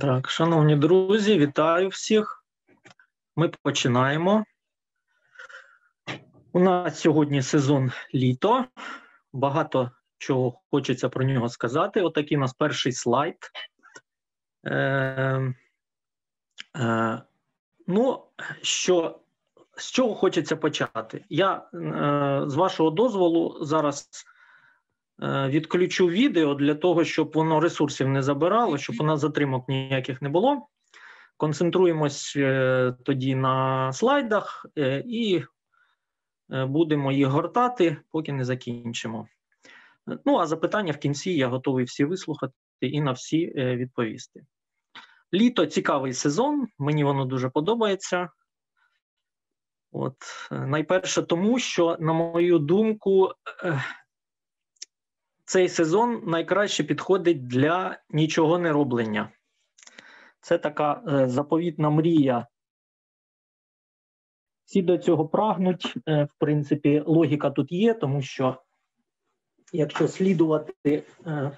Так, шановні друзі, вітаю всіх. Ми починаємо. У нас сьогодні сезон літо. Багато чого хочеться про нього сказати. Отакий у нас перший слайд. Е, е, Ну, що, з чого хочеться почати? Я, е, з вашого дозволу, зараз відключу відео для того, щоб воно ресурсів не забирало, щоб у нас затримок ніяких не було. Концентруємось е, тоді на слайдах е, і будемо їх гортати, поки не закінчимо. Ну, а запитання в кінці я готовий всі вислухати і на всі відповісти. Літо цікавий сезон, мені воно дуже подобається. От, Найперше, тому що, на мою думку, цей сезон найкраще підходить для нічого не роблення. Це така е, заповітна мрія. Всі до цього прагнуть. Е, в принципі, логіка тут є, тому що якщо слідувати е,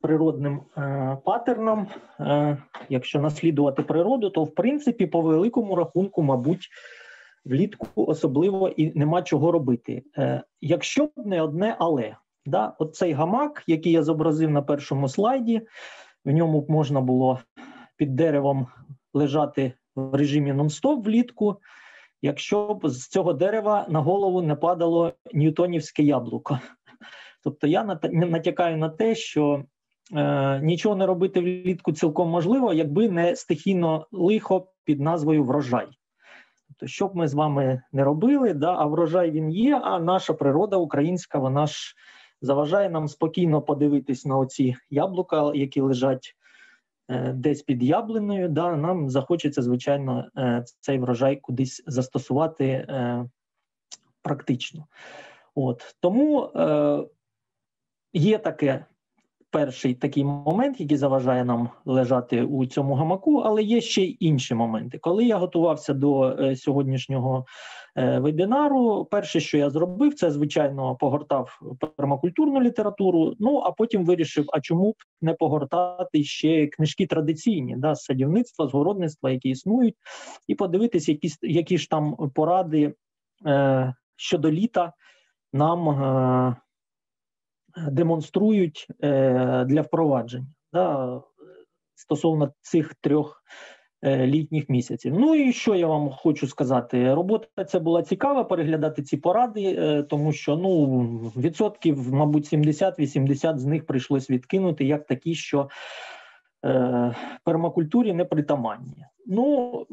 природним е, патернам, е, якщо наслідувати природу, то в принципі, по великому рахунку, мабуть, влітку особливо і нема чого робити. Е, Якщо б не одне, але. Да? Оцей гамак, який я зобразив на першому слайді, в ньому можна було під деревом лежати в режимі нон-стоп влітку, якщо б з цього дерева на голову не падало ньютонівське яблуко. Тобто я натякаю на те, що е, нічого не робити влітку цілком можливо, якби не стихійно лихо під назвою врожай. Тобто, що б ми з вами не робили, да, а врожай він є, а наша природа українська, вона ж заважає нам спокійно подивитись на оці яблука, які лежать е, десь під яблиною. Да, Нам захочеться, звичайно, е, цей врожай кудись застосувати е, практично. От Тому є таке перший такий момент, який заважає нам лежати у цьому гамаку, але є ще й інші моменти. Коли я готувався до сьогоднішнього вебінару, перше, що я зробив, це звичайно погортав пермакультурну літературу. Ну а потім вирішив, а чому б не погортати ще книжки традиційні да, з садівництва, з городництва, які існують, і подивитися, які які ж там поради е, щодо літа нам. Е, демонструють е, для впровадження да, стосовно цих трьох е, літніх місяців. Ну і що я вам хочу сказати? Робота це була цікава переглядати ці поради, е, тому що ну відсотків, мабуть, 70-80 з них прийшлось відкинути як такі, що Е, пермакультурі непритаманні. Ну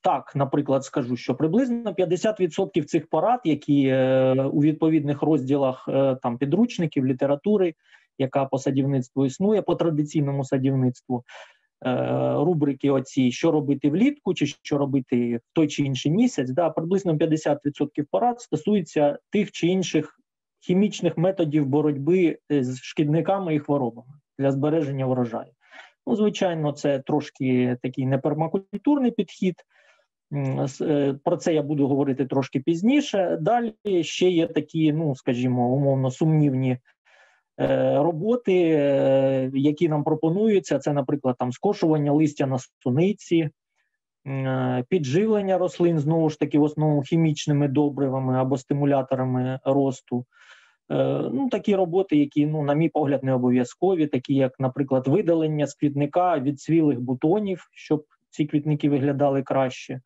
так, наприклад, скажу, що приблизно 50% цих порад, які е, у відповідних розділах е, там підручників, літератури, яка по садівництву існує, по традиційному садівництву, рубрики оці, що робити влітку, чи що робити в той чи інший місяць, да, приблизно 50% порад стосується тих чи інших хімічних методів боротьби з шкідниками і хворобами для збереження врожаю. Ну, звичайно, це трошки такий непермакультурний підхід. Е, про це я буду говорити трошки пізніше. Далі ще є такі, ну скажімо, умовно сумнівні е, роботи, е, які нам пропонуються. Це, наприклад, там скошування листя на суниці, підживлення рослин знову ж таки, в основному хімічними добривами або стимуляторами росту. Е, ну, Такі роботи, які, ну, на мій погляд, не обов'язкові, такі як, наприклад, видалення з квітника від цвілих бутонів, щоб ці квітники виглядали краще,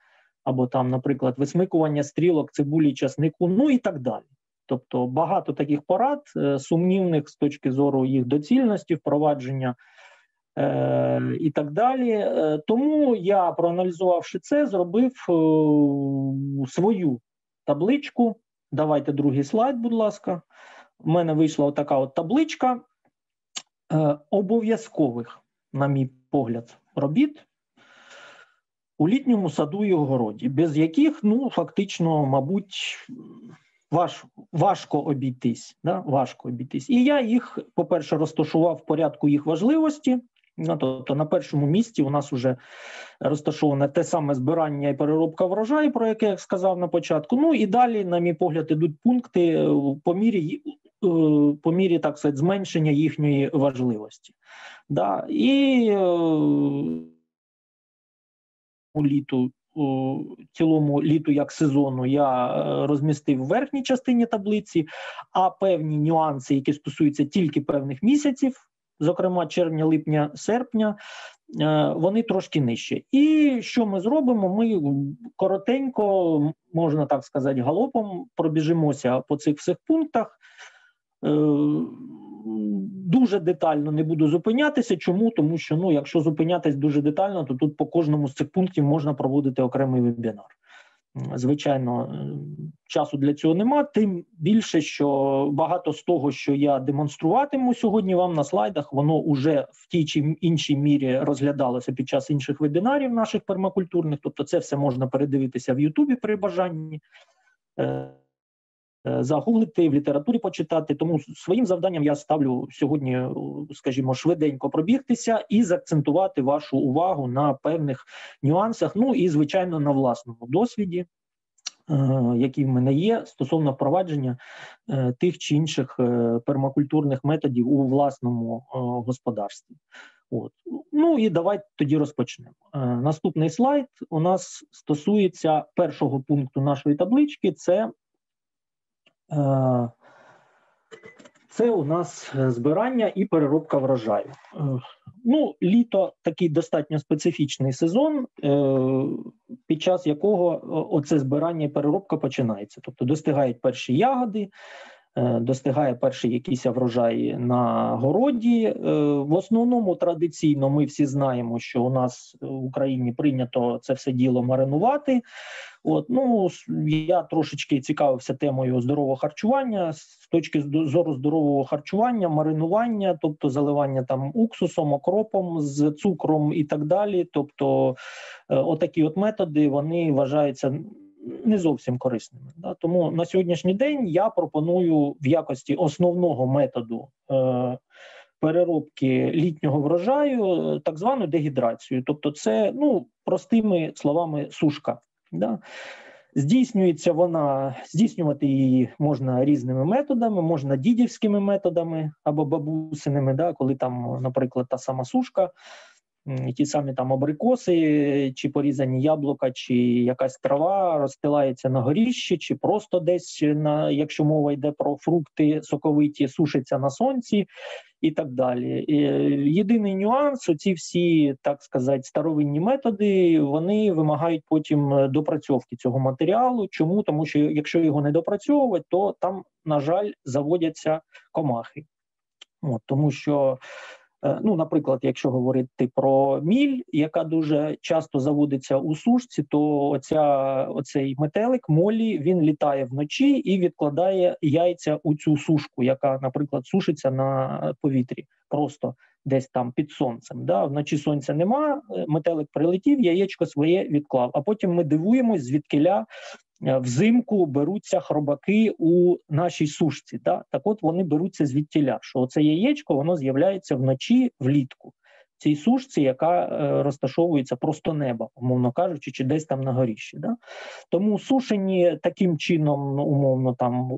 або там, наприклад, висмикування стрілок, цибулі, часнику, ну і так далі. Тобто багато таких порад, е, сумнівних з точки зору їх доцільності, впровадження е, і так далі. Е, тому я, проаналізувавши це, зробив е, свою табличку. Давайте другий слайд, будь ласка. У мене вийшла отака от табличка е, обов'язкових, на мій погляд, робіт у літньому саду і огороді, без яких, ну, фактично, мабуть, важ, важко обійтись. Да? Важко обійтись. І я їх, по-перше, розташував в порядку їх важливості. Ну, тобто на першому місці у нас вже розташоване те саме збирання і переробка врожаю, про яке я сказав на початку. Ну і далі, на мій погляд, ідуть пункти е, по мірі е, по мірі так сказати, зменшення їхньої важливості. Да. І е, літу. Цілому літу як сезону я розмістив в верхній частині таблиці, а певні нюанси, які стосуються тільки певних місяців, зокрема червня, липня, серпня, Е, вони трошки нижче. І що ми зробимо? Ми коротенько, можна так сказати, галопом пробіжимося по цих всіх пунктах. Е, дуже детально не буду зупинятися. Чому? Тому що ну, якщо зупинятись дуже детально, то тут по кожному з цих пунктів можна проводити окремий вебінар. Звичайно, е, часу для цього нема. Тим більше, що багато з того, що я демонструватиму сьогодні вам на слайдах, воно вже в тій чи іншій мірі розглядалося під час інших вебінарів наших пермакультурних. Тобто, це все можна передивитися в Ютубі при бажанні. Е, загуглити, в літературі почитати. Тому своїм завданням я ставлю сьогодні, е, скажімо, швиденько пробігтися і заакцентувати вашу увагу на певних нюансах. Ну і звичайно на власному досвіді. Е, який в мене є стосовно впровадження тих чи інших пермакультурних методів у власному господарстві. От. Ну і давайте тоді розпочнемо. Наступний слайд у нас стосується першого пункту нашої таблички: це це у нас збирання і переробка врожаю. Е, ну, літо такий достатньо специфічний сезон, е, під час якого оце збирання і переробка починається. Тобто достигають перші ягоди, Е, достигає перший якийсь врожай на городі. Е, в основному традиційно ми всі знаємо, що у нас в Україні прийнято це все діло маринувати. От ну я трошечки цікавився темою здорового харчування з точки зору здорового харчування, маринування, тобто заливання там уксусом, окропом з цукром і так далі. Тобто, е, отакі от методи вони вважаються не зовсім корисними. Да? Тому на сьогоднішній день я пропоную в якості основного методу е, переробки літнього врожаю так звану дегідрацію. Тобто, це ну простими словами сушка. Да? Здійснюється вона, здійснювати її можна різними методами, можна дідівськими методами або бабусиними, да, коли там, наприклад, та сама сушка ті самі там абрикоси, чи порізані яблука, чи якась трава розстилається на горіщі, чи просто десь на якщо мова йде про фрукти соковиті, сушиться на сонці і так далі. Єдиний нюанс, оці всі так сказати старовинні методи, вони вимагають потім допрацьовки цього матеріалу. Чому тому, що якщо його не допрацьовувати, то там, на жаль, заводяться комахи. От, Тому що Е, ну, наприклад, якщо говорити про міль, яка дуже часто заводиться у сушці, то оця, оцей метелик молі він літає вночі і відкладає яйця у цю сушку, яка, наприклад, сушиться на повітрі, просто десь там під сонцем. Да? Вночі сонця нема, е, метелик прилетів, яєчко своє відклав. А потім ми дивуємось, звідкиля Е, взимку беруться хробаки у нашій сушці. Да? Так от вони беруться звідтіля, що це яєчко воно з'являється вночі влітку. Цій сушці, яка е, розташовується просто неба, умовно кажучи, чи десь там на горіщі. Да? Тому сушені таким чином, ну, умовно, там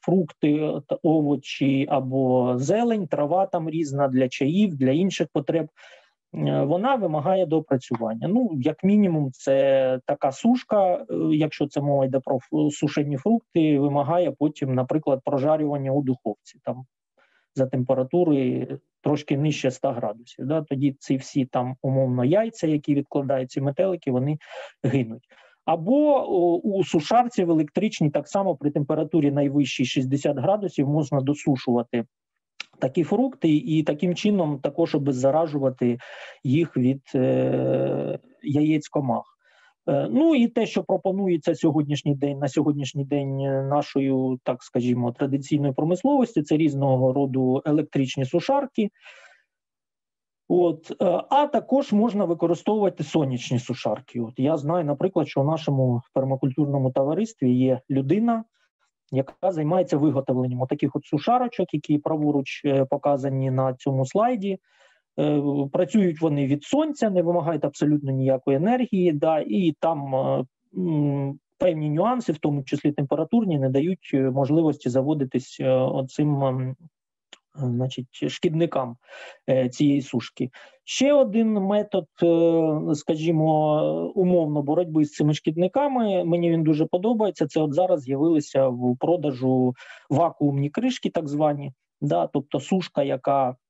фрукти, овочі або зелень, трава там різна для чаїв, для інших потреб. Е, вона вимагає доопрацювання. Ну, як мінімум, це така сушка, е, якщо це мова йде про сушені фрукти, вимагає потім, наприклад, прожарювання у духовці там за температури трошки нижче 100 градусів. Да? Тоді ці всі там умовно яйця, які відкладають метелики, вони гинуть. Або у сушарці в електричній так само при температурі найвищій 60 градусів можна досушувати такі фрукти, і таким чином також обеззаражувати їх від е, яєць комах. Е, ну і те, що пропонується сьогоднішній день на сьогоднішній день нашою, так скажімо, традиційної промисловості, це різного роду електричні сушарки. От, е, А також можна використовувати сонячні сушарки. От Я знаю, наприклад, що в нашому пермакультурному товаристві є людина, яка займається виготовленням таких от сушарочок, які праворуч е, показані на цьому слайді. Е, працюють вони від сонця, не вимагають абсолютно ніякої енергії, да, і там певні нюанси, в тому числі температурні, не дають можливості заводитись оцим значить, шкідникам цієї сушки. Ще один метод, скажімо, умовно боротьби з цими шкідниками. Мені він дуже подобається. Це от зараз з'явилися в продажу вакуумні кришки, так звані, да, тобто сушка, яка Е,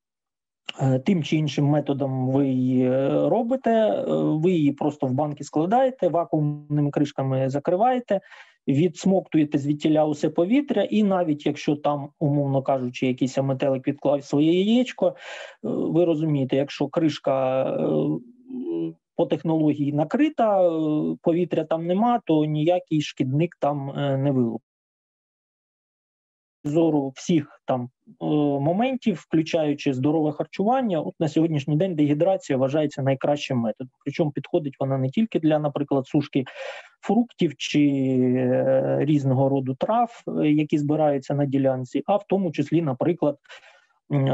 тим чи іншим методом ви її е, робите, е, ви її просто в банки складаєте, вакуумними кришками закриваєте, відсмоктуєте звідтіля усе повітря, і навіть якщо там, умовно кажучи, якийсь метелик відклав своє яєчко, ви розумієте, якщо кришка по технології накрита, повітря там нема, то ніякий шкідник там не вилуп зору всіх там е, моментів, включаючи здорове харчування, от на сьогоднішній день дегідрація вважається найкращим методом. Причому підходить вона не тільки для, наприклад, сушки фруктів чи е, різного роду трав, е, які збираються на ділянці, а в тому числі, наприклад,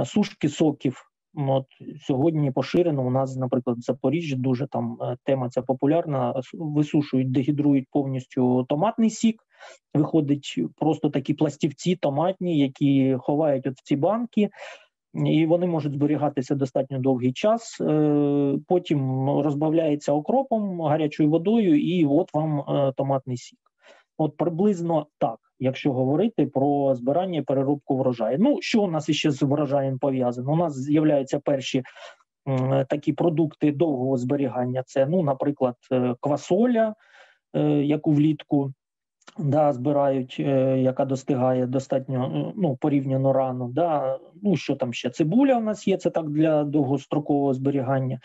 сушки соків. От Сьогодні поширено у нас, наприклад, в Запоріжжі дуже там тема ця популярна. Висушують, дегідрують повністю томатний сік, виходить просто такі пластівці томатні, які ховають от в ці банки, і вони можуть зберігатися достатньо довгий час. Е, потім розбавляється окропом, гарячою водою, і от вам е, томатний сік. От приблизно так, якщо говорити про збирання і переробку врожаю. Ну що у нас іще з врожаєм пов'язано? У нас з'являються перші такі продукти довгого зберігання. Це, ну, наприклад, е, квасоля, яку влітку да, збирають, е, яка достигає достатньо ну, порівняно рано. Да. Ну що там ще? Цибуля у нас є, це так для довгострокового зберігання.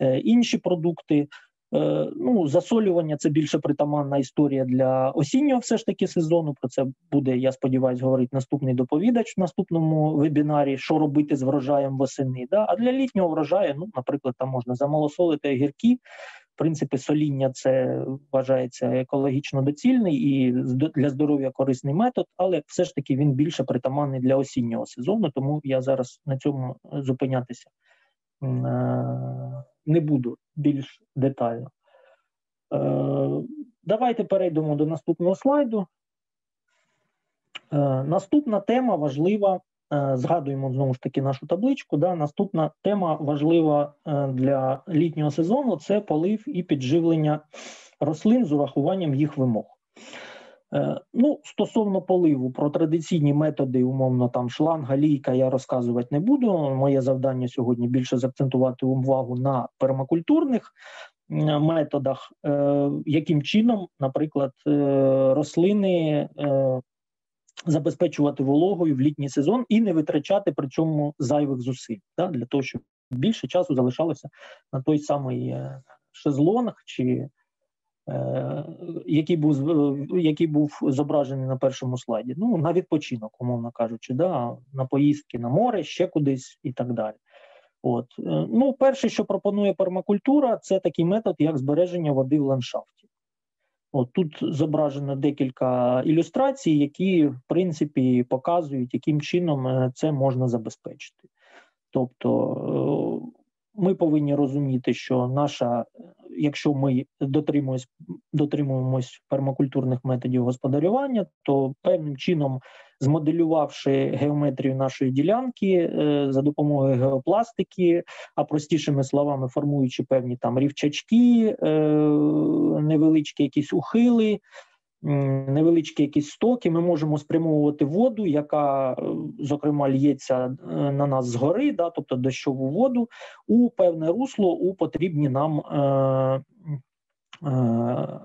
Е, інші продукти. Е, ну, засолювання це більше притаманна історія для осіннього, все ж таки сезону. Про це буде, я сподіваюся, говорить наступний доповідач в наступному вебінарі, що робити з врожаєм восени. Да? А для літнього врожаю, ну, наприклад, там можна замалосолити огірки, в принципі, соління це вважається екологічно доцільний і для здоров'я корисний метод, але все ж таки він більше притаманний для осіннього сезону, тому я зараз на цьому зупинятися е, не буду більш детально. Е, давайте перейдемо до наступного слайду. Е, наступна тема важлива Е, згадуємо знову ж таки нашу табличку. Да, Наступна тема важлива для літнього сезону це полив і підживлення рослин з урахуванням їх вимог. Е, ну, Стосовно поливу, про традиційні методи, умовно, там шланга, лійка, я розказувати не буду. Моє завдання сьогодні більше заакцентувати увагу на пермакультурних методах, яким чином, наприклад, рослини забезпечувати вологою в літній сезон і не витрачати при цьому зайвих зусиль для того, щоб більше часу залишалося на той самий е, шезлонг, чи е, який був е, який був зображений на першому слайді. Ну, на відпочинок, умовно кажучи, да, на поїздки на море, ще кудись і так далі. От е, ну, перше, що пропонує пермакультура, це такий метод, як збереження води в ландшафті. От Тут зображено декілька ілюстрацій, які в принципі показують, яким чином е, це можна забезпечити. Тобто е, ми повинні розуміти, що наша, якщо ми дотримуємось, дотримуємось пермакультурних методів господарювання, то певним чином змоделювавши геометрію нашої ділянки е, за допомогою геопластики, а простішими словами формуючи певні там рівчачки, е, невеличкі якісь ухили. Невеличкі якісь стоки, ми можемо спрямовувати воду, яка, е, зокрема, л'ється на нас згори, да, тобто дощову воду, у певне русло у потрібні нам Е,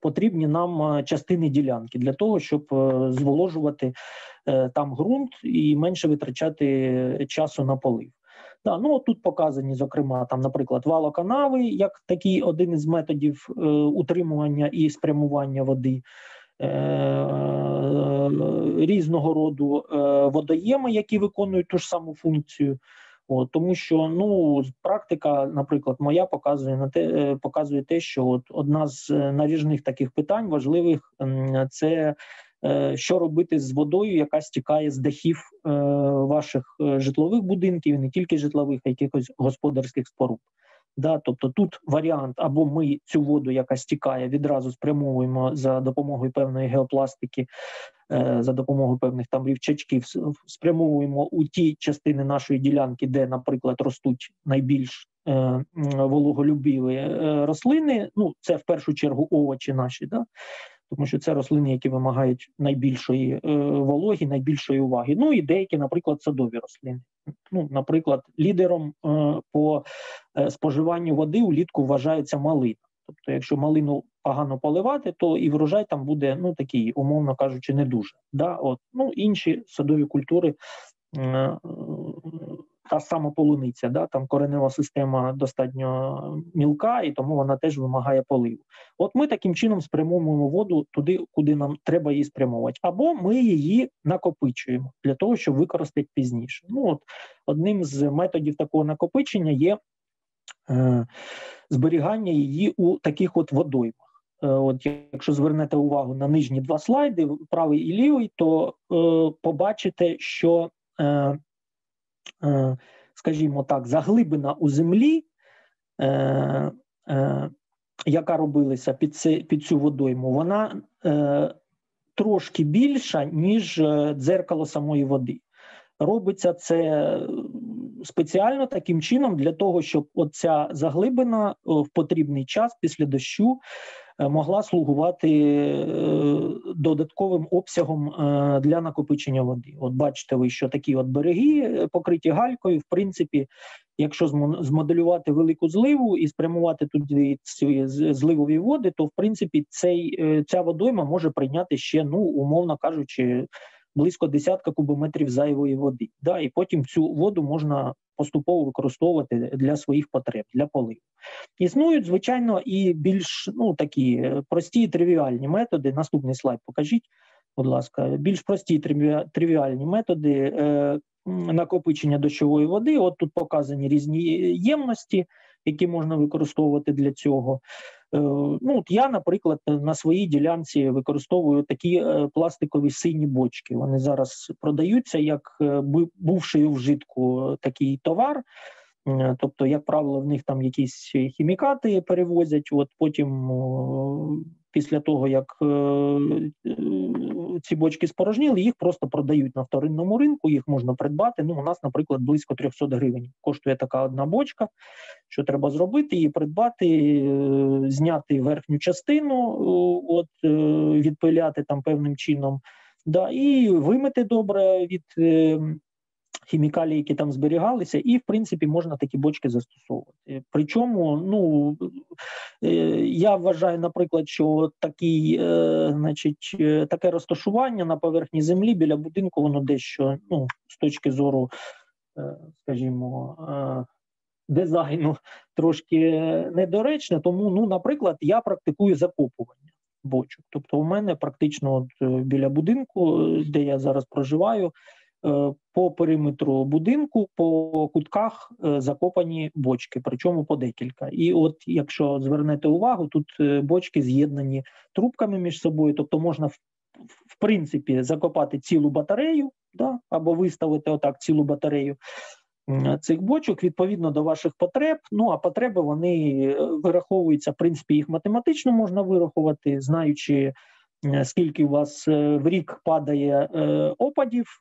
потрібні нам е, частини ділянки для того, щоб е, зволожувати там ґрунт і менше витрачати часу на полив. Да, ну Тут показані, зокрема, там, наприклад, валоканави, як такий один із методів е, утримування і спрямування води, е, різного роду е, водоєми, які виконують ту ж саму функцію. От, Тому що ну практика, наприклад, моя показує на те, е, показує те, що от одна з е, наріжних таких питань важливих це е, що робити з водою, яка стікає з дахів ваших житлових будинків, не тільки житлових, а якихось господарських споруд. Да? Тобто тут варіант або ми цю воду, яка стікає, відразу спрямовуємо за допомогою певної геопластики, е, за допомогою певних там рівчачків, спрямовуємо у ті частини нашої ділянки, де, наприклад, ростуть найбільш е, вологолюбіві е, рослини. Ну, це в першу чергу овочі наші. Да? Тому що це рослини, які вимагають найбільшої е, вологі, найбільшої уваги. Ну і деякі, наприклад, садові рослини. Ну, Наприклад, лідером е, по е, споживанню води улітку вважається малина. Тобто, якщо малину погано поливати, то і врожай там буде ну такий, умовно кажучи, не дуже. Да? От. Ну, Інші садові культури та сама полуниця, да, там коренева система достатньо мілка, і тому вона теж вимагає поливу. От ми таким чином спрямовуємо воду туди, куди нам треба її спрямовувати, або ми її накопичуємо для того, щоб використати пізніше. Ну от Одним з методів такого накопичення є е, зберігання її у таких от водоймах. Е, от Якщо звернете увагу на нижні два слайди, правий і лівий, то е, побачите, що е, скажімо так, заглибина у землі, е, е, яка робилася під під цю водойму, вона трошки більша, ніж дзеркало самої води. Робиться це спеціально таким чином для того, щоб оця заглибина в потрібний час після дощу Е, могла слугувати е, додатковим обсягом е, для накопичення води. От бачите, ви що такі от береги покриті галькою. В принципі, якщо змоделювати велику зливу і спрямувати туди ці зливові води, то в принципі цей ця водойма може прийняти ще, ну умовно кажучи близько десятка кубометрів зайвої води. Да, І потім цю воду можна поступово використовувати для своїх потреб, для поливу. Існують, звичайно, і більш ну, такі е, прості тривіальні методи. Наступний слайд покажіть, будь ласка, більш прості тривіальні методи е, накопичення дощової води. От тут показані різні ємності, які можна використовувати для цього. Е, ну, от Я, наприклад, на своїй ділянці використовую такі е, пластикові сині бочки. Вони зараз продаються як е, бувший у вжитку такий товар. Тобто, як правило, в них там якісь хімікати перевозять. От потім, після того як ці бочки спорожніли, їх просто продають на вторинному ринку. Їх можна придбати. Ну, у нас, наприклад, близько 300 гривень. Коштує така одна бочка. Що треба зробити? Її придбати, е, зняти верхню частину, от е, відпиляти там певним чином, да, і вимити добре від е, хімікалій, які там зберігалися, і в принципі можна такі бочки застосовувати. Причому, ну е, я вважаю, наприклад, що такий, е, значить, е, таке розташування на поверхні землі біля будинку, воно дещо ну, з точки зору, скажімо. Дизайну трошки недоречне, тому, ну, наприклад, я практикую закопування бочок. Тобто, у мене практично от біля будинку, де я зараз проживаю, Е, по периметру будинку, по кутках е, закопані бочки, причому по декілька. І от, якщо звернете увагу, тут е, бочки з'єднані трубками між собою, тобто можна в принципі закопати цілу батарею, да, або виставити отак цілу батарею цих бочок відповідно до ваших потреб. Ну а потреби вони вираховуються, в принципі, їх математично можна вирахувати, знаючи. Е, скільки у вас е, в рік падає е, опадів,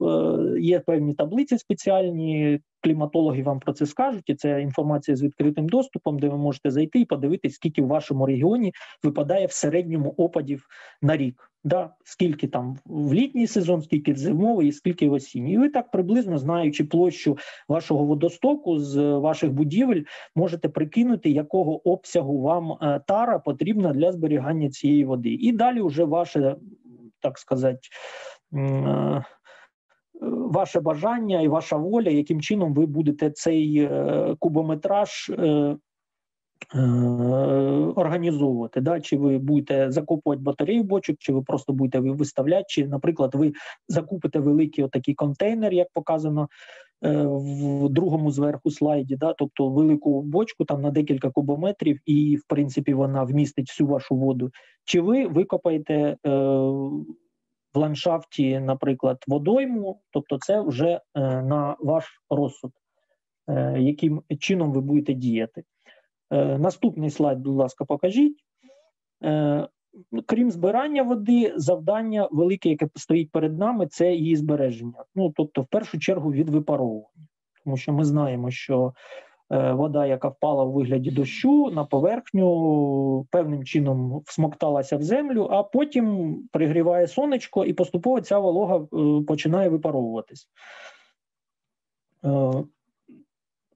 є певні таблиці спеціальні. Кліматологи вам про це скажуть, і це інформація з відкритим доступом, де ви можете зайти і подивитись, скільки в вашому регіоні випадає в середньому опадів на рік. Да, Скільки там в літній сезон, скільки в зимовий, скільки в осінній. І ви так приблизно знаючи площу вашого водостоку з ваших будівель, можете прикинути, якого обсягу вам е, тара потрібна для зберігання цієї води. І далі вже ваше, так сказати, е, Ваше бажання і ваша воля, яким чином ви будете цей е, кубометраж Е, організовувати, да, чи ви будете закупувати батарею бочок, чи ви просто будете виставляти, чи, наприклад, ви закупите великий отакий контейнер, як показано е, в другому зверху слайді, да, тобто велику бочку там на декілька кубометрів, і в принципі вона вмістить всю вашу воду. Чи ви викопаєте е, ландшафті, наприклад, водойму, тобто це вже е, на ваш розсуд, е, яким чином ви будете діяти. Наступний слайд, будь ласка, покажіть. Крім збирання води, завдання велике, яке стоїть перед нами, це її збереження. Ну тобто, в першу чергу, від випаровування, тому що ми знаємо, що Е, вода, яка впала у вигляді дощу на поверхню, певним чином всмокталася в землю, а потім пригріває сонечко, і поступово ця волога е, починає випаровуватись.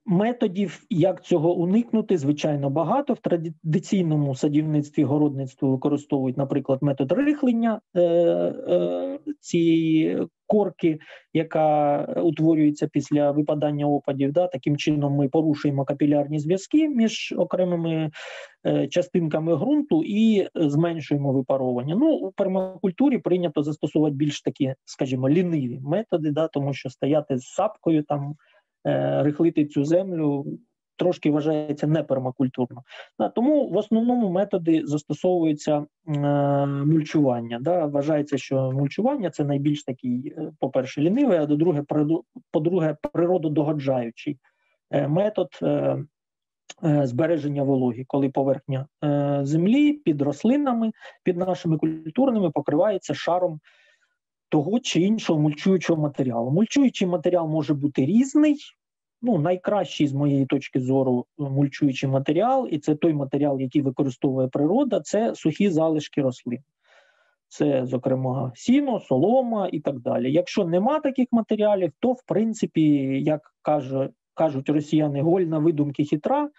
Методів, як цього уникнути, звичайно, багато. В традиційному садівництві городництві використовують, наприклад, метод рихлення е, е, цієї корки, яка утворюється після випадання опадів. Да? Таким чином ми порушуємо капілярні зв'язки між окремими е, частинками ґрунту і зменшуємо випаровування. Ну, у пермакультурі прийнято застосувати більш такі, скажімо, ліниві методи, да? тому що стояти з сапкою там. Е, рихлити цю землю трошки вважається не непермакультурно. Тому в основному методи застосовуються е, мульчування. Да? Вважається, що мульчування це найбільш такий, е, по-перше, лінивий, а по-друге, по-друге, природодогоджаючий метод. Збереження вологи, коли поверхня землі під рослинами, під нашими культурними покривається шаром того чи іншого мульчуючого матеріалу. Мульчуючий матеріал може бути різний. Ну, найкращий з моєї точки зору мульчуючий матеріал, і це той матеріал, який використовує природа, це сухі залишки рослин. Це, зокрема, сіно, солома і так далі. Якщо нема таких матеріалів, то в принципі, як каже, кажуть росіяни, гольна видумки хитра.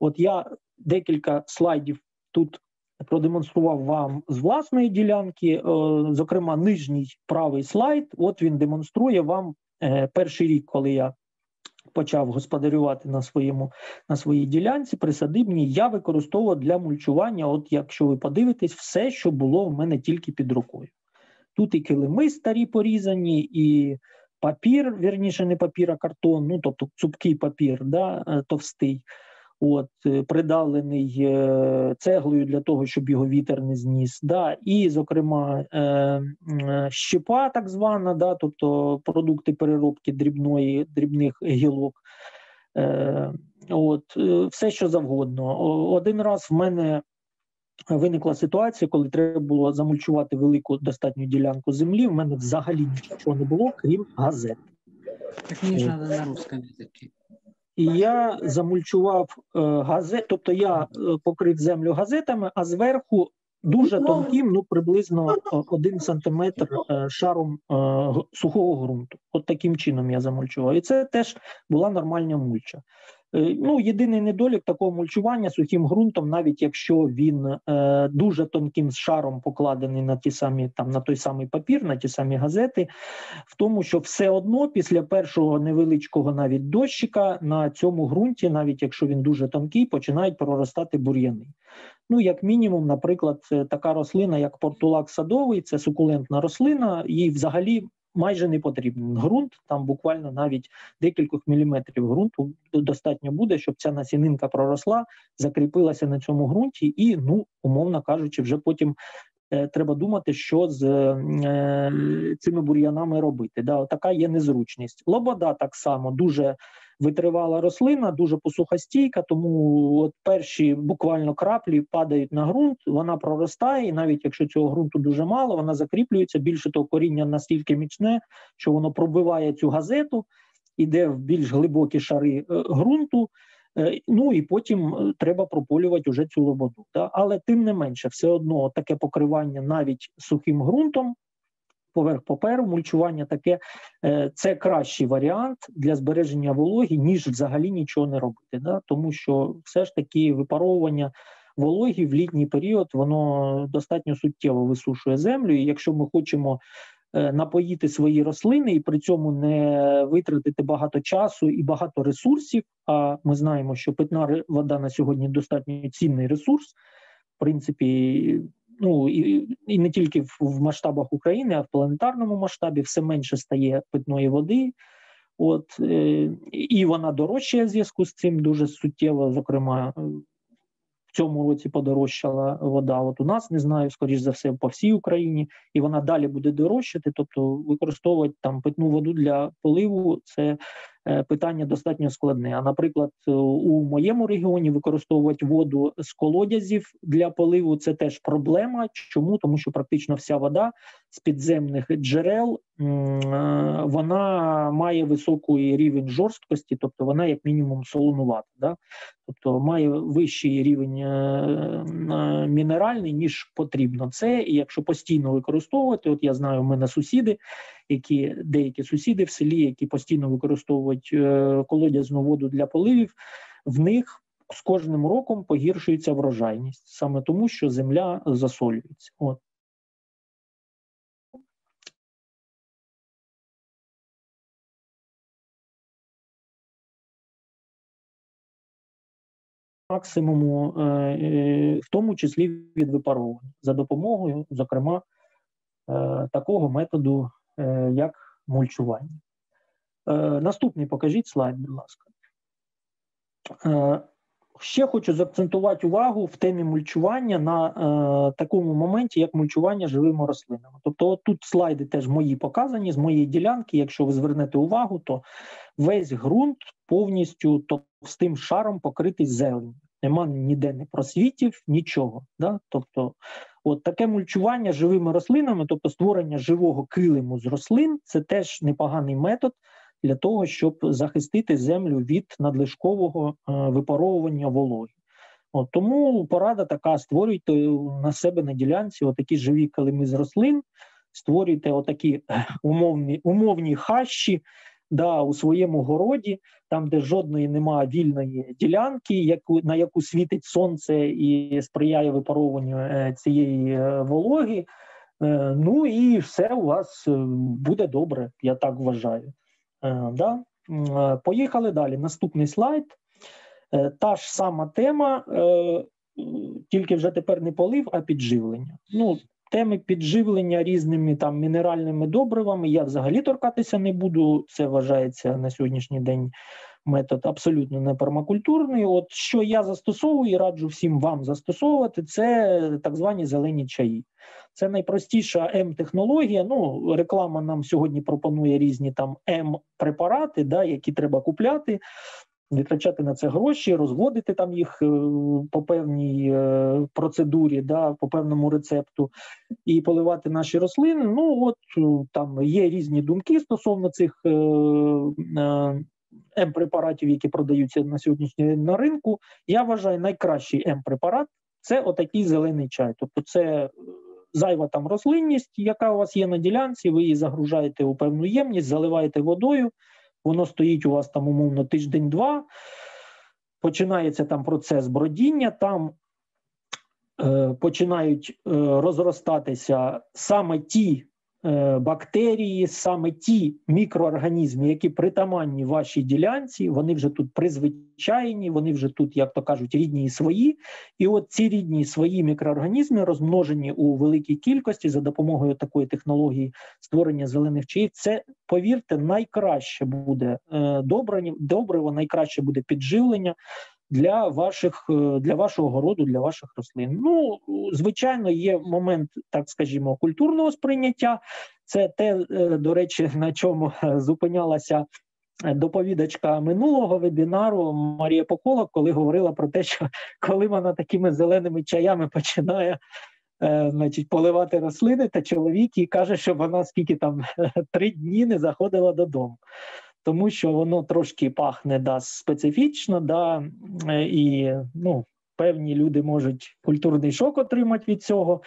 От я декілька слайдів тут продемонстрував вам з власної ділянки. Е, зокрема, нижній правий слайд. От він демонструє вам е, перший рік, коли я почав господарювати на своєму на своїй ділянці присадибній, я використовував для мульчування. От якщо ви подивитесь, все, що було в мене тільки під рукою. Тут і килими старі порізані, і папір, вірніше, не папір, а картон, ну тобто цупкий папір, да, е, товстий от е, придавлений е, цеглою для того, щоб його вітер не зніс. Да, І, зокрема, е, щепа, так звана, да, тобто продукти переробки дрібної, дрібних гілок. От, Все, що завгодно. Один раз в мене виникла ситуація, коли треба було замульчувати велику достатню ділянку землі. В мене взагалі нічого не було, крім газет. Так мені ж треба на русском язикі. І я замульчував е, газет, тобто я е, покрив землю газетами, а зверху дуже тонким, ну приблизно один сантиметр е, шаром сухого ґрунту. От таким чином я замульчував. І це теж була нормальна мульча. Е, ну, єдиний недолік такого мульчування сухим ґрунтом, навіть якщо він е, дуже тонким шаром покладений на ті самі там на той самий папір, на ті самі газети, в тому, що все одно після першого невеличкого навіть дощика на цьому ґрунті, навіть якщо він дуже тонкий, починають проростати бур'яни. Ну, як мінімум, наприклад, така рослина, як портулак садовий, це сукулентна рослина, їй взагалі майже не потрібен ґрунт. Там буквально навіть декількох міліметрів ґрунту достатньо буде, щоб ця насінинка проросла, закріпилася на цьому ґрунті, і ну умовно кажучи, вже потім. Е, треба думати, що з е, цими бур'янами робити. Да, Така є незручність. Лобода так само дуже витривала рослина, дуже посухостійка, тому от перші буквально краплі падають на ґрунт, вона проростає, і навіть якщо цього ґрунту дуже мало, вона закріплюється. Більше того, коріння настільки міцне, що воно пробиває цю газету, іде в більш глибокі шари е, ґрунту. Е, ну і потім е, треба прополювати вже цю лободу. Да? Але тим не менше, все одно таке покривання навіть сухим ґрунтом поверх паперу, мульчування таке е, це кращий варіант для збереження вологі, ніж взагалі нічого не робити. Да? Тому що все ж таки випаровування вологі в літній період воно достатньо суттєво висушує землю. І якщо ми хочемо е, напоїти свої рослини і при цьому не витратити багато часу і багато ресурсів, а ми знаємо, що питна вода на сьогодні достатньо цінний ресурс. В принципі, ну і і не тільки в, в масштабах України, а в планетарному масштабі все менше стає питної води. От е, і вона дорожчає в зв'язку з цим дуже суттєво. Зокрема, в цьому році подорожчала вода. От у нас не знаю, скоріш за все, по всій Україні, і вона далі буде дорожчати. Тобто, використовувати там питну воду для поливу це Е, питання достатньо складне. А наприклад, е, у моєму регіоні використовувати воду з колодязів для поливу це теж проблема. Чому? Тому що практично вся вода з підземних джерел е, вона має високий рівень жорсткості, тобто вона, як мінімум, солонувата. Да? Тобто має вищий рівень мінеральний, ніж потрібно. Це і якщо постійно використовувати, от я знаю, у мене сусіди, які деякі сусіди в селі, які постійно використовують е, колодязну воду для поливів, в них з кожним роком погіршується врожайність саме тому, що земля засолюється. От. Максимуму, е, е, в тому числі від випаровування за допомогою, зокрема, такого методу як мульчування. Е, наступний покажіть слайд, будь ласка. Е, ще хочу заакцентувати увагу в темі мульчування на е, такому моменті, як мульчування живими рослинами. Тобто, от тут слайди теж мої показані з моєї ділянки. Якщо ви звернете увагу, то весь ґрунт повністю товстим шаром покритий зеленню. Нема ніде не просвітів, нічого. Да? Тобто От таке мульчування живими рослинами, тобто створення живого килиму з рослин, це теж непоганий метод для того, щоб захистити землю від надлишкового е, випаровування вологи. От, Тому порада така: створюйте на себе на ділянці отакі живі килими з рослин, створюйте отакі умовні, умовні хащі да, у своєму городі, там, де жодної немає вільної ділянки, яку на яку світить сонце і сприяє випаровуванню е, цієї е, вологи. Е, ну і все у вас буде добре, я так вважаю. Да? Поїхали далі. Наступний слайд. Та ж сама тема, тільки вже тепер не полив, а підживлення. Ну, Теми підживлення різними там мінеральними добривами я взагалі торкатися не буду. Це вважається на сьогоднішній день метод абсолютно не пермакультурний. От що я застосовую і раджу всім вам застосовувати, це так звані зелені чаї. Це найпростіша М-технологія. Ну, реклама нам сьогодні пропонує різні там М-препарати, да, які треба купляти витрачати на це гроші, розводити там їх е, по певній е, процедурі, да, по певному рецепту, і поливати наші рослини. Ну от е, там є різні думки стосовно цих М-препаратів, які продаються на сьогоднішній день на ринку. Я вважаю, найкращий М-препарат це отакий зелений чай. Тобто, це зайва там рослинність, яка у вас є на ділянці, ви її загружаєте у певну ємність, заливаєте водою воно стоїть у вас там умовно тиждень-два, починається там процес бродіння, там е, починають е, розростатися саме ті бактерії, саме ті мікроорганізми, які притаманні вашій ділянці, вони вже тут призвичайні, вони вже тут, як то кажуть, рідні і свої. І от ці рідні свої мікроорганізми розмножені у великій кількості за допомогою такої технології створення зелених чаїв. Це повірте, найкраще буде е, добриво, найкраще буде підживлення для ваших е, для вашого городу, для ваших рослин. Ну звичайно, є момент, так скажімо, культурного сприйняття. Це те, е, до речі, на чому е, зупинялася. Доповідачка минулого вебінару Марія Покола, коли говорила про те, що коли вона такими зеленими чаями починає значить, поливати рослини, та чоловік і каже, що вона скільки там три дні не заходила додому тому що воно трошки пахне да, специфічно, да, е, і ну, певні люди можуть культурний шок отримати від цього.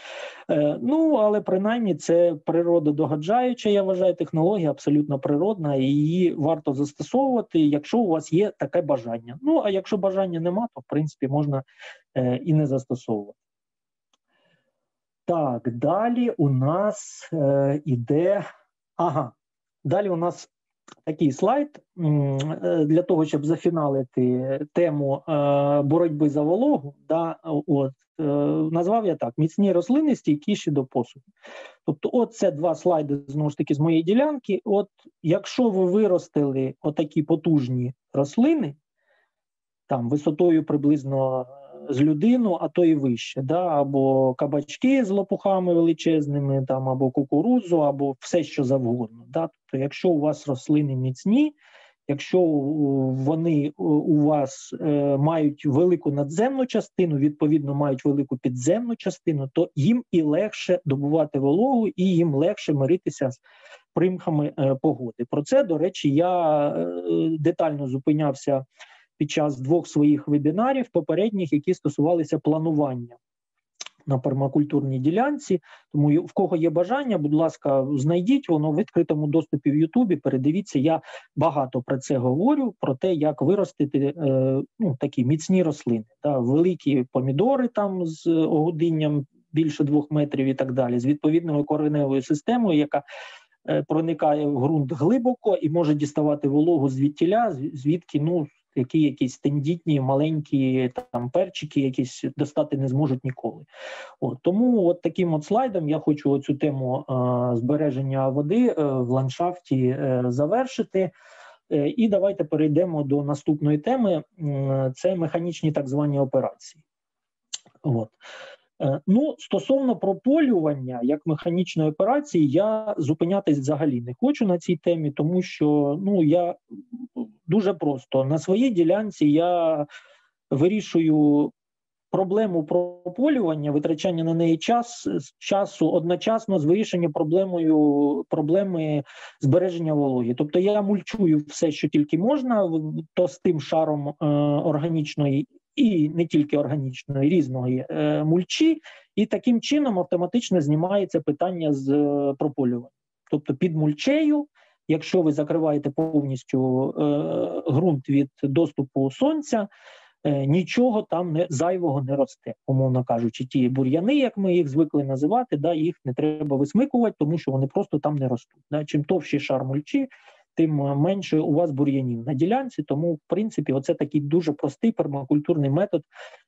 Е, ну, але принаймні це природодогаджаюча, я вважаю, технологія абсолютно природна, і її варто застосовувати, якщо у вас є таке бажання. Ну, а якщо бажання нема, то в принципі можна е, і не застосовувати. Так, далі у нас е, іде. Ага, далі у нас такий слайд е, для того, щоб зафіналити тему е, боротьби за вологу. Да, от, е, Назвав я так: міцні рослини стійкіші до посуху. Тобто, от це два слайди знову ж таки з моєї ділянки. От якщо ви виростили отакі потужні рослини, там висотою приблизно з людину, а то і вище, да, або кабачки з лопухами величезними, там, або кукурудзу, або все, що завгодно. Да. Тобто, якщо у вас рослини міцні, Якщо вони у вас е, мають велику надземну частину, відповідно мають велику підземну частину, то їм і легше добувати вологу, і їм легше миритися з примхами е, погоди. Про це, до речі, я е, детально зупинявся під час двох своїх вебінарів попередніх, які стосувалися планування на пермакультурній ділянці. Тому в кого є бажання, будь ласка, знайдіть воно в відкритому доступі в Ютубі. Передивіться, я багато про це говорю: про те, як виростити е, ну, такі міцні рослини, та великі помідори там з огодинням більше двох метрів і так далі, з відповідною кореневою системою, яка е, Проникає в ґрунт глибоко і може діставати вологу звідтіля, звідки ну які якісь тендітні, маленькі там перчики, якісь достати не зможуть ніколи. От Тому от таким от слайдом я хочу цю тему е, збереження води е, в ландшафті е, завершити. Е, і давайте перейдемо до наступної теми: це механічні так звані операції. От. Е, ну, стосовно прополювання як механічної операції, я зупинятись взагалі не хочу на цій темі, тому що ну я дуже просто на своїй ділянці я вирішую проблему прополювання, витрачання на неї час часу одночасно з вирішенням проблемою проблеми збереження вологи. Тобто я мульчую все, що тільки можна, то з тим шаром е, органічної і не тільки органічної, різної е, мульчі, і таким чином автоматично знімається питання з е, прополювання. Тобто під мульчею, якщо ви закриваєте повністю е, ґрунт від доступу сонця, нічого там не зайвого не росте, умовно кажучи, ті бур'яни, як ми їх звикли називати, да, їх не треба висмикувати, тому що вони просто там не ростуть. Да. Чим товщий шар мульчі, тим е, менше у вас бур'янів на ділянці. Тому, в принципі, оце такий дуже простий пермакультурний метод,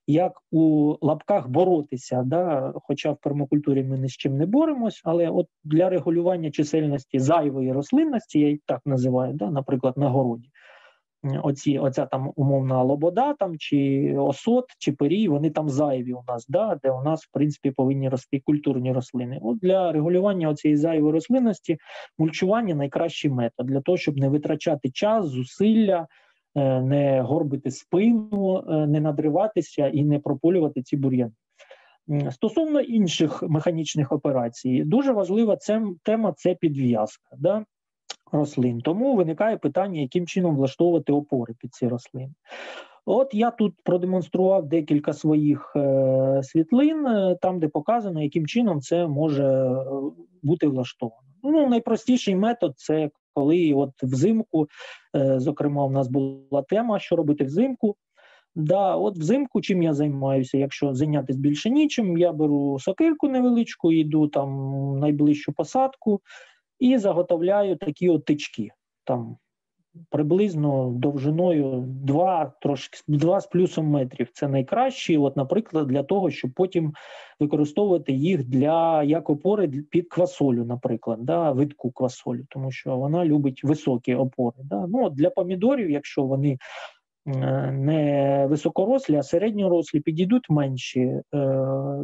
як у лапках боротися. Да? Хоча в пермакультурі ми ні з чим не боремось, але от для регулювання чисельності зайвої рослинності, я їх так називаю, да? наприклад, на городі оці, оця там умовна лобода, там чи осот, чи перій, вони там зайві у нас, да, де у нас в принципі повинні рости культурні рослини. От для регулювання цієї зайвої рослинності мульчування найкращий метод для того, щоб не витрачати час, зусилля. Е, не горбити спину, е, не надриватися і не прополювати ці бур'яни. Стосовно інших механічних операцій, дуже важлива це, тема це підв'язка. Да? Рослин. Тому виникає питання, яким чином влаштовувати опори під ці рослини. От я тут продемонстрував декілька своїх е, світлин, е, там, де показано, яким чином це може е, бути влаштовано. Ну, найпростіший метод це коли от взимку, е, зокрема, у нас була тема, що робити взимку. Да, от взимку, чим я займаюся, якщо зайнятися більше нічим, я беру сокирку невеличку, йду там найближчу посадку, і заготовляю такі от тички, там приблизно довжиною 2 трошки 2 з плюсом метрів. Це найкращі, от, наприклад, для того, щоб потім використовувати їх для як опори під квасолю, наприклад, да, видку квасолі, тому що вона любить високі опори. Да. Ну, Для помідорів, якщо вони не високорослі, а середньорослі, підійдуть менші е,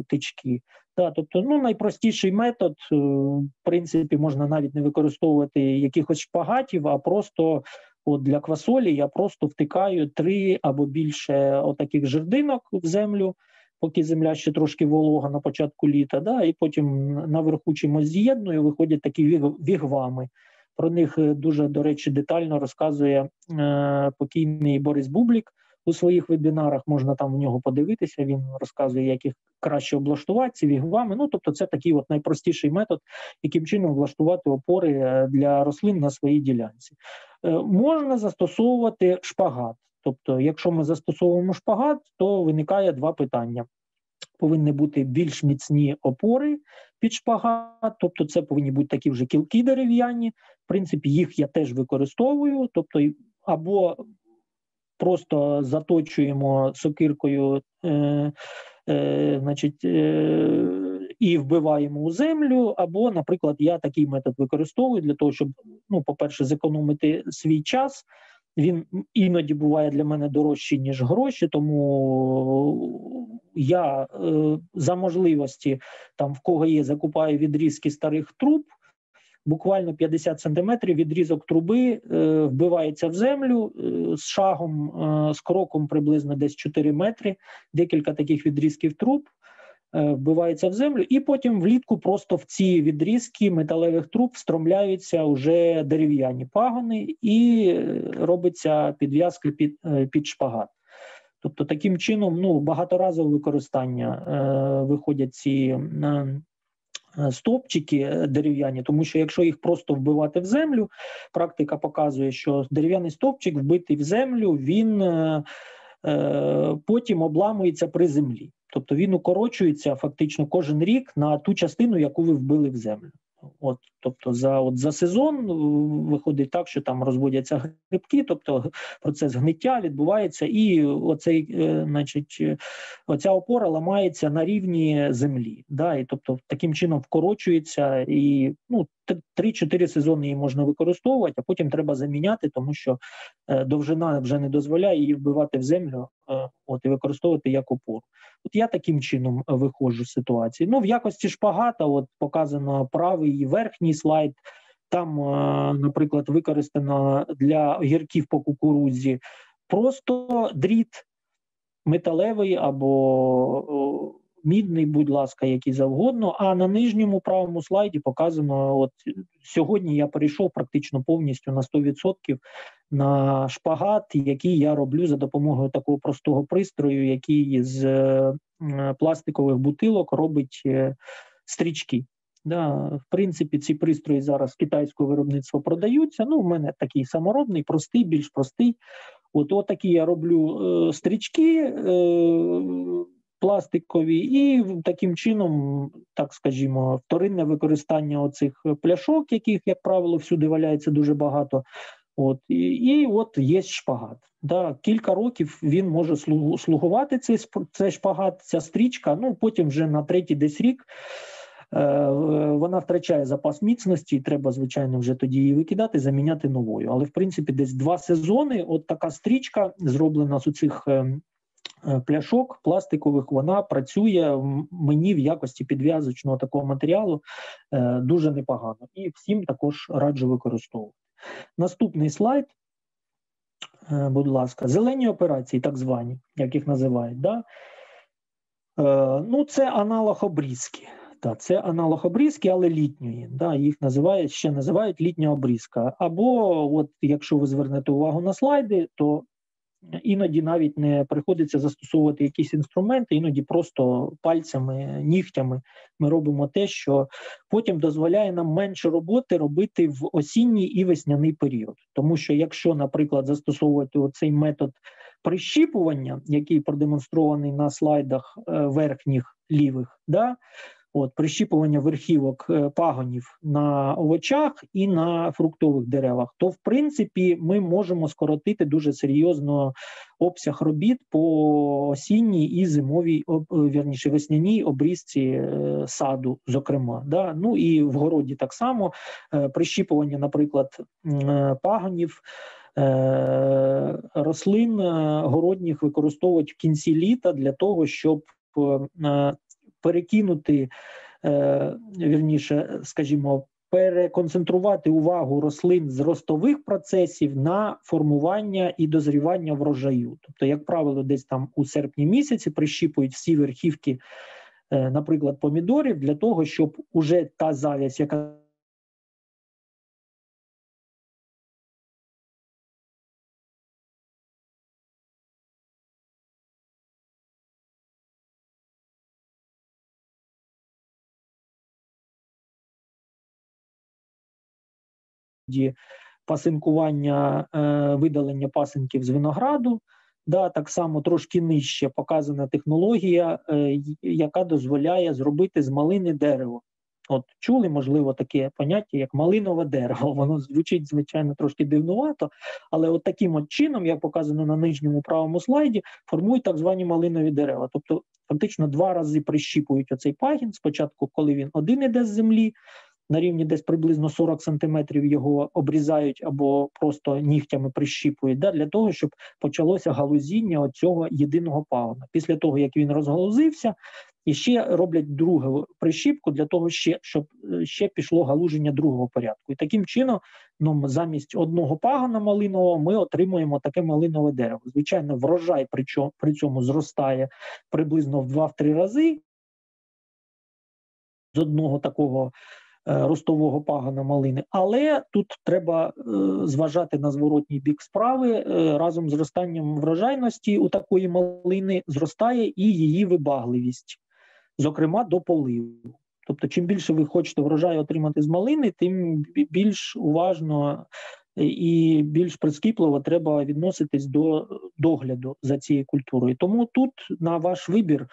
тички. Да, тобто, ну найпростіший метод, е, в принципі, можна навіть не використовувати якихось шпагатів, а просто от для квасолі я просто втикаю три або більше отаких жердинок в землю, поки земля ще трошки волога на початку літа. да, І потім наверху чимось з'єдную, виходять такі вігвами. Про них е, дуже, до речі, детально розказує е, покійний Борис Бублік у своїх вебінарах. Можна там в нього подивитися. Він розказує, як їх краще облаштувати ці вігвами. Ну тобто, це такий от найпростіший метод, яким чином влаштувати опори е, для рослин на своїй ділянці. Можна застосовувати шпагат. Тобто, якщо ми застосовуємо шпагат, то виникає два питання. Повинні бути більш міцні опори під шпагат, тобто це повинні бути такі вже кілки дерев'яні. В принципі, їх я теж використовую, тобто або просто заточуємо сокиркою, е, е, значить, е, і вбиваємо у землю. Або, наприклад, я такий метод використовую для того, щоб, ну, по-перше, зекономити свій час. Він іноді буває для мене дорожчий, ніж гроші, тому я е, за можливості, там в кого є, закупаю відрізки старих труб буквально 50 сантиметрів відрізок труби е, вбивається в землю е, з шагом, е, з кроком приблизно десь 4 метри, декілька таких відрізків труб. Вбивається в землю, і потім влітку просто в ці відрізки металевих труб встромляються вже дерев'яні пагони, і робиться підв'язка під під шпагат. Тобто, таким чином, ну багаторазове використання е, виходять ці Е, стовпчики е, дерев'яні, тому що якщо їх просто вбивати в землю, практика показує, що дерев'яний стовпчик вбитий в землю, він е, потім обламується при землі. Тобто він укорочується фактично кожен рік на ту частину, яку ви вбили в землю. От, Тобто за от за сезон е, виходить так, що там розводяться грибки, тобто процес гниття відбувається, і оцей, е, значить, е, оця опора ламається на рівні землі. Да, і тобто таким чином вкорочується і ну, 3-4 сезони її можна використовувати, а потім треба заміняти, тому що довжина вже не дозволяє її вбивати в землю от, і використовувати як опору. От я таким чином виходжу з ситуації. Ну, в якості шпагата, от показано правий і верхній слайд. Там, е, наприклад, використано для гірків по кукурудзі просто дріт металевий або мідний, будь ласка, який завгодно. А на нижньому правому слайді показано: от сьогодні я перейшов практично повністю на 100% на шпагат, який я роблю за допомогою такого простого пристрою, який з е, пластикових бутилок робить е, стрічки. Да, В принципі, ці пристрої зараз китайського виробництва продаються. Ну, в мене такий саморобний, простий, більш простий. От отакі я роблю е, стрічки е, пластикові, і таким чином, так скажімо, вторинне використання оцих пляшок, яких, як правило, всюди валяється дуже багато. От І і от є шпагат. Да, Кілька років він може слугувати цей цей шпагат, ця стрічка. Ну потім вже на третій десь рік. Е, вона втрачає запас міцності, і треба, звичайно, вже тоді її викидати, заміняти новою. Але в принципі, десь два сезони. От така стрічка зроблена з цих е, е, пляшок пластикових. Вона працює мені в якості підв'язочного такого матеріалу дуже непогано. І всім також раджу використовувати. Наступний слайд. Будь ласка, зелені операції, так звані, як їх називають. Да? Ну, це аналог обрізки. Та це аналог обрізки, але літньої. Да, Їх називають ще називають літня обрізка. Або, от якщо ви звернете увагу на слайди, то іноді навіть не приходиться застосовувати якісь інструменти, іноді просто пальцями, нігтями ми робимо те, що потім дозволяє нам менше роботи робити в осінній і весняний період. Тому що, якщо, наприклад, застосовувати оцей метод прищіпування, який продемонстрований на слайдах е, верхніх лівих, да, От прищіпування верхівок е, пагонів на овочах і на фруктових деревах, то в принципі ми можемо скоротити дуже серйозно обсяг робіт по осінній і зимовій е, вірніше весняній обрізці е, саду, зокрема. Да? Ну і в городі так само прищіпування, наприклад, пагонів. Рослин городніх використовують в кінці літа для того, щоб перекинути е, вірніше, скажімо, переконцентрувати увагу рослин з ростових процесів на формування і дозрівання врожаю. Тобто, як правило, десь там у серпні місяці прищіпують всі верхівки, е, наприклад, помідорів, для того, щоб уже та завязь, яка пасинкування, е, видалення пасинків з винограду. Да, Так само трошки нижче показана технологія, е, яка дозволяє зробити з малини дерево. От чули, можливо, таке поняття, як малинове дерево. Воно звучить, звичайно, трошки дивнувато, але от таким от чином, як показано на нижньому правому слайді, формують так звані малинові дерева. Тобто, фактично два рази прищіпують оцей пагін. Спочатку, коли він один іде з землі, на рівні десь приблизно 40 сантиметрів його обрізають або просто нігтями прищіпують, да, для того, щоб почалося галузіння цього єдиного пагона. Після того, як він розгалузився, І ще роблять другу прищіпку для того, ще, щоб е, ще пішло галуження другого порядку. І таким чином, ну, замість одного пагана малинового ми отримуємо таке малинове дерево. Звичайно, врожай при, цьому зростає приблизно в 2-3 рази. З одного такого ростового пагана малини, але тут треба е, зважати на зворотній бік справи е, разом з зростанням врожайності у такої малини зростає і її вибагливість, зокрема до поливу. Тобто, чим більше ви хочете врожаю отримати з малини, тим більш уважно і більш прискіпливо треба відноситись до догляду за цією культурою. Тому тут на ваш вибір Е,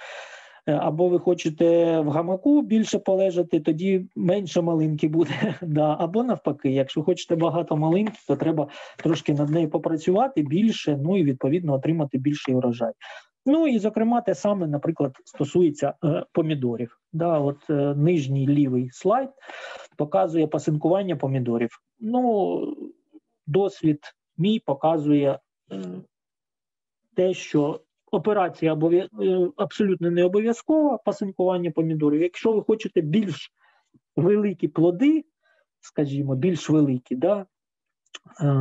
або ви хочете в гамаку більше полежати, тоді менше малинки буде. Да. Або навпаки, якщо хочете багато малинки, то треба трошки над нею попрацювати більше, ну і відповідно отримати більший урожай. Ну і зокрема, те саме, наприклад, стосується е, помідорів. Да, От е, нижній лівий слайд показує пасинкування помідорів. Ну, досвід мій показує е, те, що операція е, абсолютно не обов'язкова пасинкування помідорів. Якщо ви хочете більш великі плоди, скажімо, більш великі, да, е,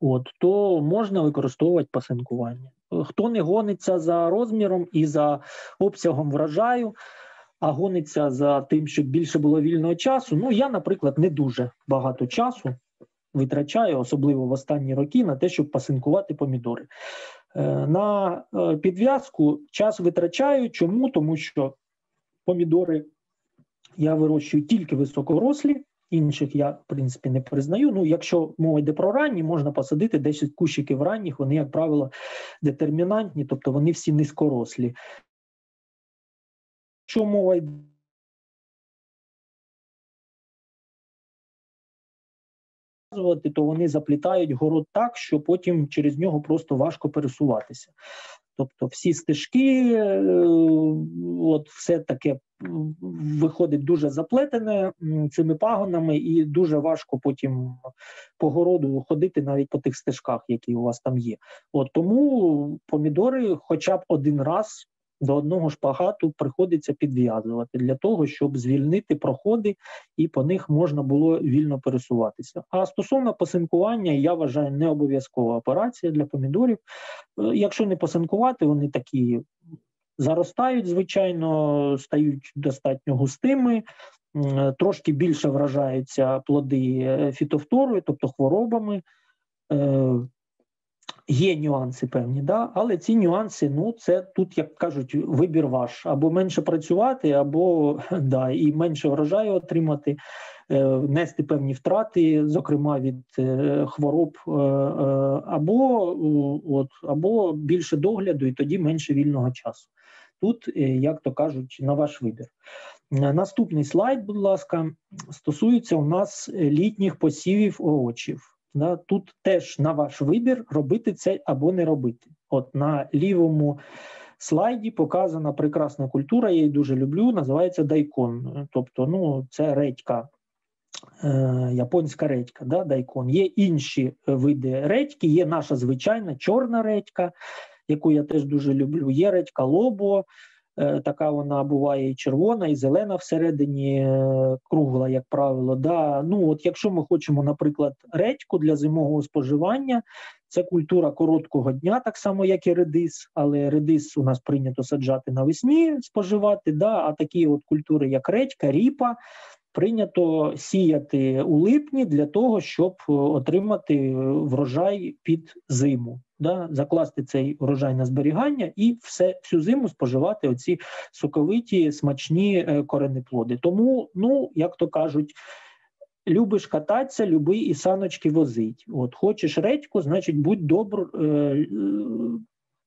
от, то можна використовувати пасинкування. Хто не гониться за розміром і за обсягом врожаю, а гониться за тим, щоб більше було вільного часу. Ну, я, наприклад, не дуже багато часу витрачаю, особливо в останні роки, на те, щоб пасинкувати помідори. Е, на е, підв'язку час витрачаю. Чому? Тому що помідори я вирощую тільки високорослі, інших я, в принципі, не признаю. Ну, якщо мова йде про ранні, можна посадити 10 кущиків ранніх, вони, як правило, детермінантні, тобто вони всі низькорослі. Якщо мова йде то вони заплітають город так, що потім через нього просто важко пересуватися. Тобто всі стежки, е, от все таке виходить дуже заплетене цими пагонами, і дуже важко потім по городу ходити навіть по тих стежках, які у вас там є. От Тому помідори, хоча б один раз до одного шпагату приходиться підв'язувати для того, щоб звільнити проходи і по них можна було вільно пересуватися. А стосовно посинкування, я вважаю, не обов'язкова операція для помідорів. Е, якщо не посинкувати, вони такі заростають, звичайно, стають достатньо густими. Трошки більше вражаються плоди е, фітофторою, тобто хворобами. Є нюанси певні, да, але ці нюанси, ну це тут, як кажуть, вибір ваш або менше працювати, або да, і менше врожаю отримати, е, нести певні втрати, зокрема від е, хвороб, е, або от, або більше догляду, і тоді менше вільного часу. Тут, як то кажуть, на ваш вибір. Наступний слайд, будь ласка, стосується у нас літніх посівів овочів. Да, Тут теж на ваш вибір робити це або не робити. От на лівому слайді показана прекрасна культура, я її дуже люблю, називається дайкон. Тобто, ну, це редька, е, японська редька, да, дайкон. Є інші види редьки, є наша звичайна чорна редька, яку я теж дуже люблю. Є редька лобо. Е, така вона буває і червона, і зелена всередині е, кругла, як правило. Да. Ну от Якщо ми хочемо, наприклад, редьку для зимового споживання, це культура короткого дня, так само, як і редис, але редис у нас прийнято саджати навесні, споживати. да, А такі от культури, як редька, ріпа, прийнято сіяти у липні для того, щоб е, отримати врожай під зиму да, закласти цей урожай на зберігання і все всю зиму споживати оці соковиті смачні е, коренеплоди. Тому, ну як то кажуть. Любиш кататися, люби і саночки возить. От хочеш редьку, значить будь добр, е, е,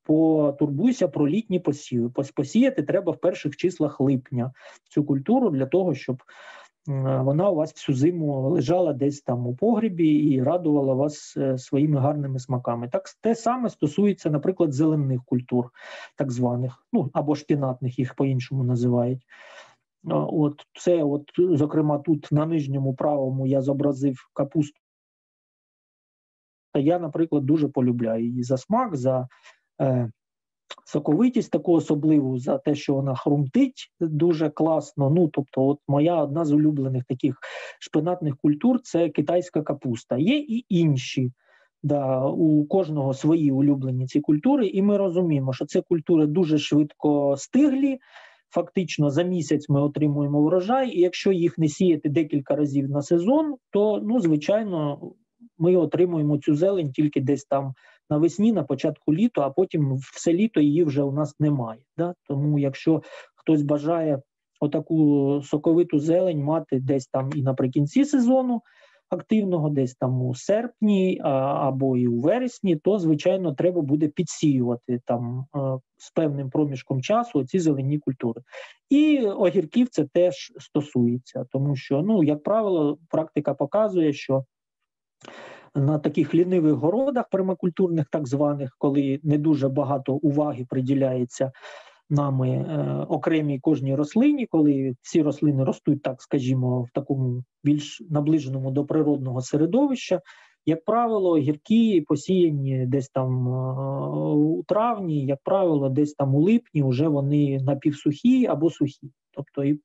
потурбуйся про літні посіви. Посіяти треба в перших числах липня цю культуру для того, щоб вона у вас всю зиму лежала десь там у погрібі і радувала вас е, своїми гарними смаками. Так те саме стосується, наприклад, зелених культур, так званих, ну або шпінатних, їх по-іншому називають. От це, от, зокрема, тут на нижньому правому я зобразив капусту. Та я, наприклад, дуже полюбляю її за смак, за е, соковитість таку особливу за те, що вона хрумтить дуже класно. Ну, тобто, от моя одна з улюблених таких шпинатних культур це китайська капуста. Є і інші. Да, У кожного свої улюблені ці культури, і ми розуміємо, що це культури дуже швидко стиглі. Фактично за місяць ми отримуємо врожай, і якщо їх не сіяти декілька разів на сезон, то ну звичайно ми отримуємо цю зелень тільки десь там навесні, на початку літа, а потім все літо її вже у нас немає. Да? Тому, якщо хтось бажає отаку соковиту зелень мати десь там і наприкінці сезону активного, десь там у серпні або і у вересні, то звичайно треба буде підсіювати там з певним проміжком часу ці зелені культури. І огірків це теж стосується, тому що, ну як правило, практика показує, що на таких лінивих городах пермакультурних, так званих, коли не дуже багато уваги приділяється нами е, окремій кожній рослині, коли всі рослини ростуть, так скажімо, в такому більш наближеному до природного середовища. Як правило, гіркі посіяні десь там е, у травні, як правило, десь там у липні вже вони напівсухі або сухі. Тобто, і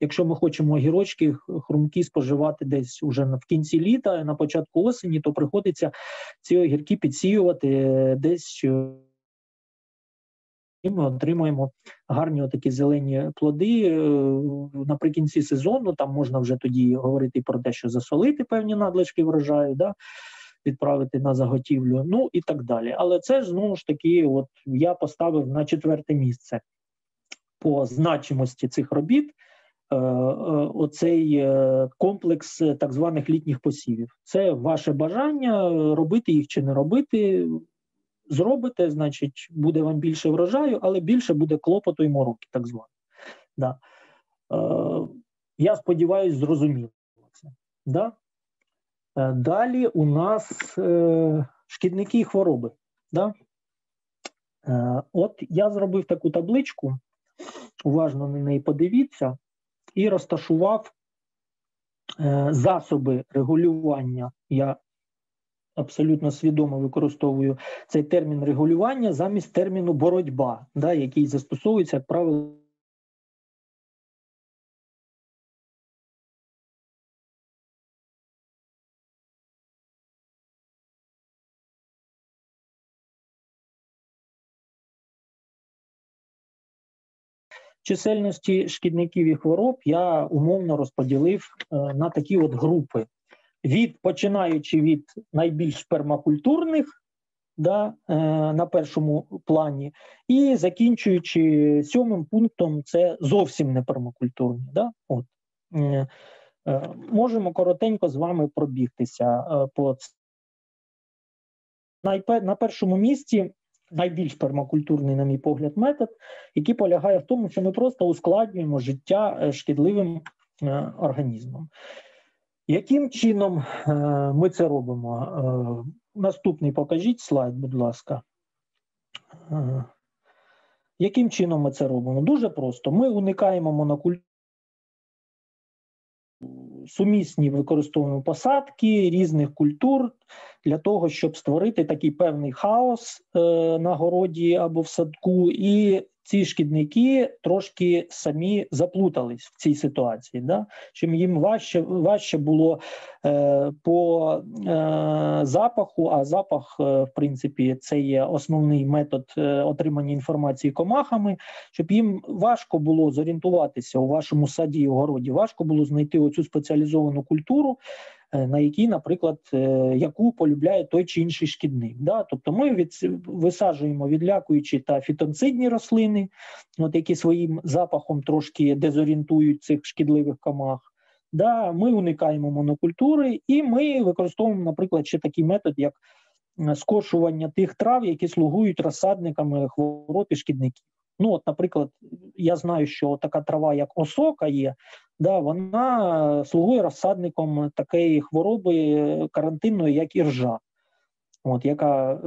якщо ми хочемо огірочки хрумкі споживати десь уже в кінці літа, на початку осені, то приходиться ці огірки підсіювати е, десь. І ми отримуємо гарні такі зелені плоди е, наприкінці сезону. Там можна вже тоді говорити про те, що засолити певні надлишки врожаю, да, відправити на заготівлю, ну і так далі. Але це ж знову ж таки, от я поставив на четверте місце по значимості цих робіт. Е, е, оцей комплекс так званих літніх посівів. Це ваше бажання робити їх чи не робити зробите, значить, буде вам більше врожаю, але більше буде клопоту і мороки, так звано. Да. Е, Я сподіваюся, зрозуміло це. Да? Е, Далі у нас е, шкідники і хвороби. Да? Е, От я зробив таку табличку, уважно на неї подивіться, і розташував е, засоби регулювання. Я абсолютно свідомо використовую цей термін регулювання замість терміну боротьба, да, який застосовується, як правило. Чисельності шкідників і хвороб я умовно розподілив е, на такі от групи від починаючи від найбільш пермакультурних да, е, на першому плані, і закінчуючи сьомим пунктом, це зовсім не пермакультурні. Да? От. Е, можемо коротенько з вами пробігтися по на першому місці. Найбільш пермакультурний, на мій погляд, метод, який полягає в тому, що ми просто ускладнюємо життя е, шкідливим е, організмом. Яким чином е, ми це робимо? Наступний покажіть слайд, будь ласка. Яким чином ми це робимо? Дуже просто. Ми уникаємо монокультур, сумісні використовуємо посадки різних культур для того, щоб створити такий певний хаос на городі або в садку, і ці шкідники трошки самі заплутались в цій ситуації, да? чим їм важче важче було е, по е, запаху, а запах, е, в принципі, це є основний метод е, отримання інформації комахами, щоб їм важко було зорієнтуватися у вашому саді і огороді, важко було знайти оцю спеціалізовану культуру. Е, на якій, наприклад, е, яку полюбляє той чи інший шкідник. Да? Тобто ми від, висаджуємо відлякуючі та фітонцидні рослини, от які своїм запахом трошки дезорієнтують цих шкідливих комах. Да, Ми уникаємо монокультури, і ми використовуємо, наприклад, ще такий метод, як скошування тих трав, які слугують розсадниками хвороб і шкідників. Ну, от, наприклад, я знаю, що така трава, як осока, є, да, вона слугує розсадником такої хвороби карантинної, як іржа, от, яка, е,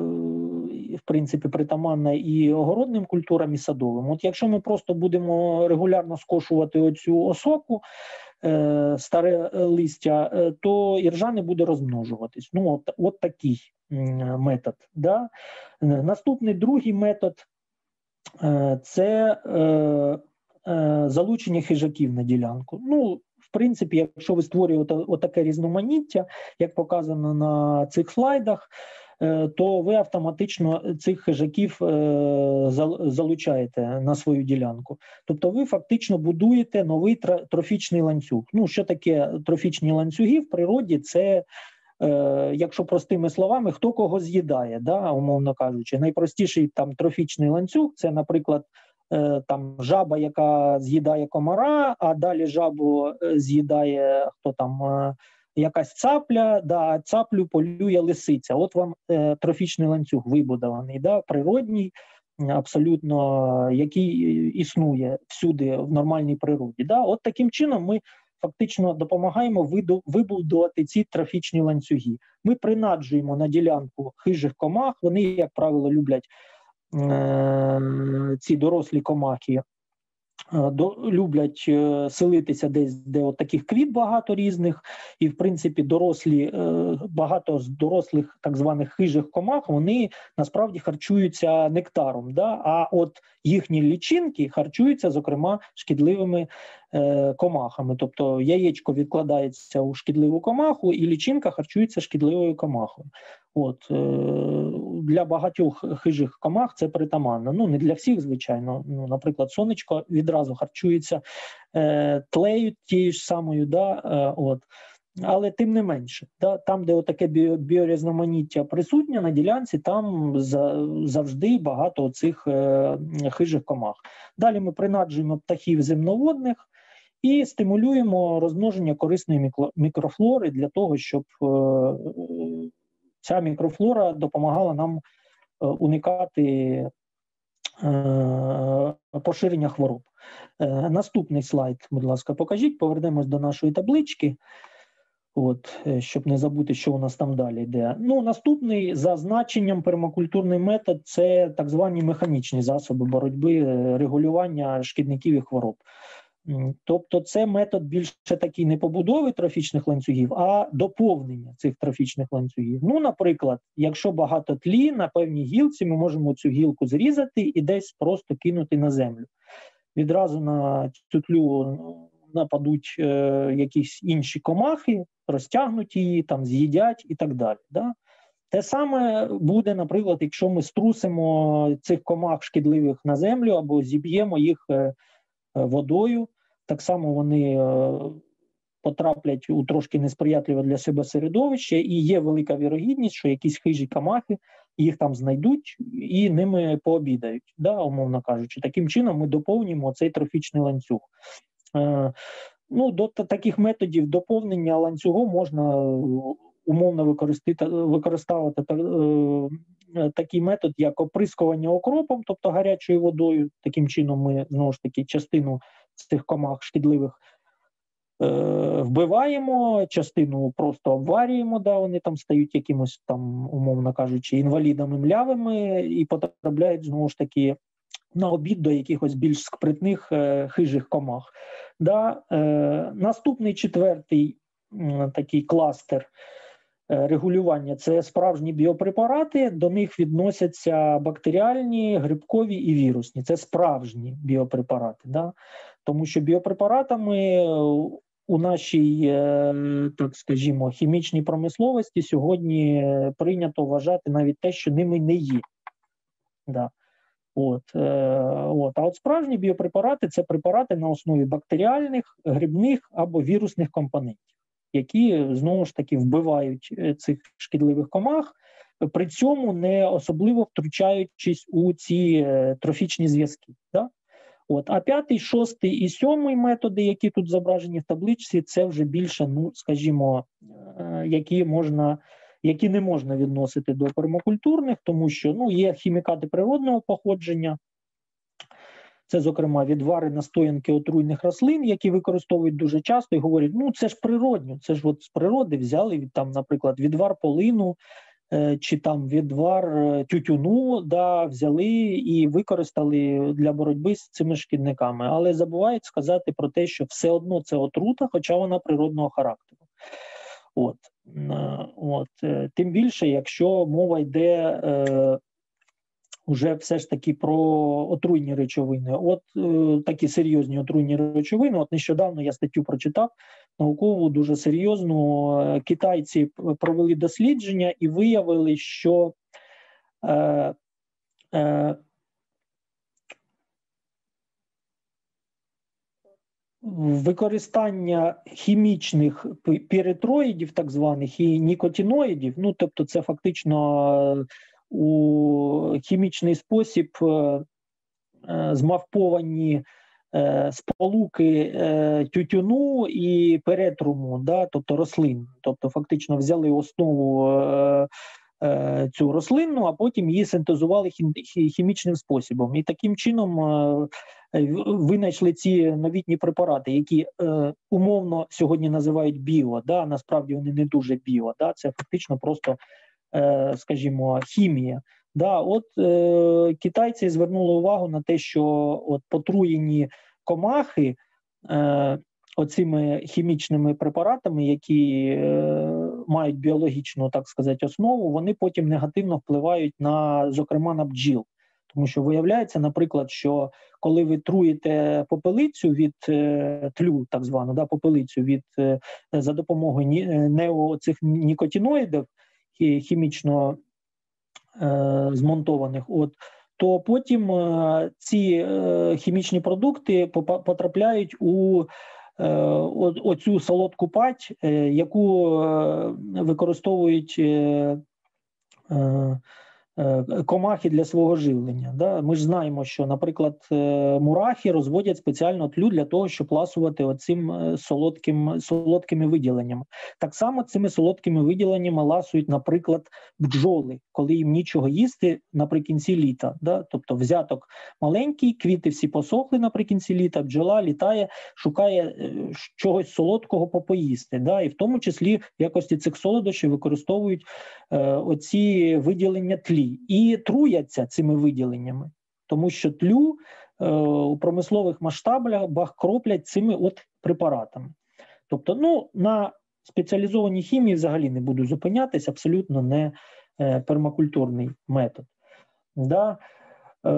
в принципі, притаманна і огородним культурам, і садовим. От якщо ми просто будемо регулярно скошувати оцю осоку, е, старе листя, е, то іржа не буде розмножуватись. Ну, от, от такий метод. Да? Наступний другий метод це залучення хижаків на ділянку. Ну, в принципі, якщо ви створюєте отаке різноманіття, як показано на цих слайдах, Е, то ви автоматично цих хижаків е, залучаєте на свою ділянку. Тобто, ви фактично будуєте новий трофічний ланцюг. Ну, що таке трофічні ланцюги в природі? Це е, Якщо простими словами, хто кого з'їдає, да, умовно кажучи, найпростіший там трофічний ланцюг це, наприклад, там жаба, яка з'їдає комара, а далі жабу з'їдає хто там якась цапля, да, цаплю полює лисиця. От вам е, трофічний ланцюг вибудований, да, природній, абсолютно який існує всюди в нормальній природі. Да. От таким чином ми фактично допомагаємо вибудувати ці трофічні ланцюги. Ми принаджуємо на ділянку хижих комах. Вони, як правило, люблять е, ці дорослі комахи люблять е, селитися десь, де от таких квіт багато різних, і в принципі дорослі е, багато з дорослих так званих хижих комах вони насправді харчуються нектаром. Да? А от їхні лічинки харчуються, зокрема, шкідливими комахами. Тобто яєчко відкладається у шкідливу комаху, і лічинка харчується шкідливою комахою. От е, Для багатьох хижих комах це притаманно. Ну не для всіх, звичайно. Ну, Наприклад, сонечко відразу харчується е, тлею тією ж самою. да, е, от. Але тим не менше, да, там, де таке біорізноманіття присутнє на ділянці, там завжди багато цих е, хижих комах. Далі ми принаджуємо птахів земноводних і стимулюємо розмноження корисної мікрофлори для того, щоб е, ця мікрофлора допомагала нам е, уникати е, поширення хвороб. Е, наступний слайд, будь ласка, покажіть, повернемось до нашої таблички. От, щоб не забути, що у нас там далі йде. Ну, наступний за значенням пермакультурний метод це так звані механічні засоби боротьби регулювання шкідників і хвороб. Тобто, це метод більше такий не побудови трофічних ланцюгів, а доповнення цих трофічних ланцюгів. Ну, наприклад, якщо багато тлі на певній гілці, ми можемо цю гілку зрізати і десь просто кинути на землю. Відразу на цю тлю нападуть е, якісь інші комахи, розтягнуть її, там з'їдять і так далі. Да? Те саме буде, наприклад, якщо ми струсимо цих комах шкідливих на землю або зіб'ємо їх. Е, водою, так само вони е, потраплять у трошки несприятливе для себе середовище, і є велика вірогідність, що якісь хижі камахи їх там знайдуть і ними пообідають, да, умовно кажучи. Таким чином ми доповнюємо цей трофічний ланцюг. Е, ну, До таких методів доповнення ланцюгу можна умовно використовувати е, такий метод, як оприскування окропом, тобто гарячою водою. Таким чином, ми знову ж таки частину цих комах шкідливих е, вбиваємо, частину просто обварюємо, да, вони там стають якимось там, умовно кажучи, інвалідами млявими і потрапляють знову ж таки. На обід до якихось більш спритних е, хижих комах. Да? Е, Наступний четвертий е, такий кластер Е, регулювання це справжні біопрепарати, до них відносяться бактеріальні, грибкові і вірусні. Це справжні біопрепарати. Да? Тому що біопрепаратами у нашій, е, так скажімо, хімічній промисловості сьогодні прийнято вважати навіть те, що ними не є. Да. От, е, от. А от справжні біопрепарати це препарати на основі бактеріальних, грибних або вірусних компонентів які знову ж таки вбивають е, цих шкідливих комах, при цьому не особливо втручаючись у ці е, трофічні зв'язки. Да? От, А п'ятий, шостий і сьомий методи, які тут зображені в табличці, це вже більше, ну скажімо, е, які можна. Які не можна відносити до пермакультурних, тому що ну, є хімікати природного походження, це, зокрема, відвари настоянки отруйних рослин, які використовують дуже часто і говорять: ну це ж природньо, це ж от з природи взяли там, наприклад, відвар полину е, чи там відвар е, тютюну, да, взяли і використали для боротьби з цими шкідниками. Але забувають сказати про те, що все одно це отрута, хоча вона природного характеру. От, е, от, Тим більше, якщо мова йде вже все ж таки про отруйні речовини. От е, такі серйозні отруйні речовини. От нещодавно я статтю прочитав наукову, дуже серйозну. Китайці провели дослідження і виявили, що е, е, Використання хімічних піретроїдів, так званих і нікотиноїдів, ну тобто, це фактично у хімічний спосіб е, е, змавповані е, сполуки тютюну і перетруму, да, тобто рослин. Тобто, фактично взяли основу цю рослинну, а потім її синтезували хімічним способом. І таким чином винайшли ці новітні препарати, які умовно сьогодні називають біо. Да, Насправді вони не дуже біо. Да, Це фактично просто скажімо, хімія. Да, От е, китайці звернули увагу на те, що от потруєні комахи е, оцими хімічними препаратами, які е, мають біологічну, так сказати, основу, вони потім негативно впливають на, зокрема, на бджіл. Тому що виявляється, наприклад, що коли ви труєте попелицю від е, тлю, так звану да, попелицю від е, за допомогою ні, е, нео цих нікотиноїдів, хімічно е, змонтованих, от то потім е, ці е, хімічні продукти потрапляють у оцю солодку пать, яку використовують. Е, комахи для свого живлення. Да? Ми ж знаємо, що, наприклад, е, мурахи розводять спеціально тлю для того, щоб ласувати оцим е, солодким, солодкими виділеннями. Так само цими солодкими виділеннями ласують, наприклад, бджоли, коли їм нічого їсти наприкінці літа. Да? Тобто взяток маленький, квіти всі посохли наприкінці літа, бджола літає, шукає чогось солодкого попоїсти. Да? І в тому числі в якості цих солодощів використовують оці виділення тлі тлі і труяться цими виділеннями, тому що тлю е, у промислових масштабах кроплять цими от препаратами. Тобто, ну, на спеціалізованій хімії взагалі не буду зупинятись, абсолютно не е, пермакультурний метод. Да? Е,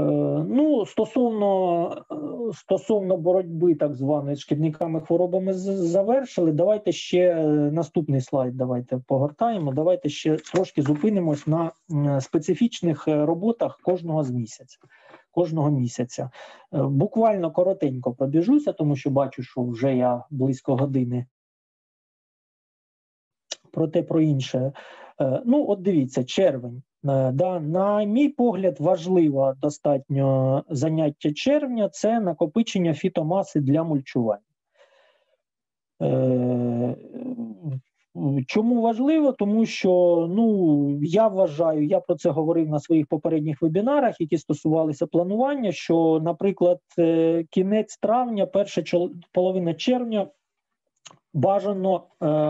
ну, стосовно стосовно боротьби так званої шкідниками хворобами завершили. Давайте ще е, наступний слайд. Давайте погортаємо. Давайте ще трошки зупинимось на специфічних е, роботах кожного з місяця. Кожного місяця. Буквально коротенько пробіжуся, тому що бачу, що вже я близько години. Проте про інше. Ну, от дивіться, червень. Е, да, На мій погляд, важливе достатньо заняття червня це накопичення фітомаси для мульчування. Е, чому важливо? Тому що ну я вважаю, я про це говорив на своїх попередніх вебінарах, які стосувалися планування. Що, наприклад, е, кінець травня, перша половина червня бажано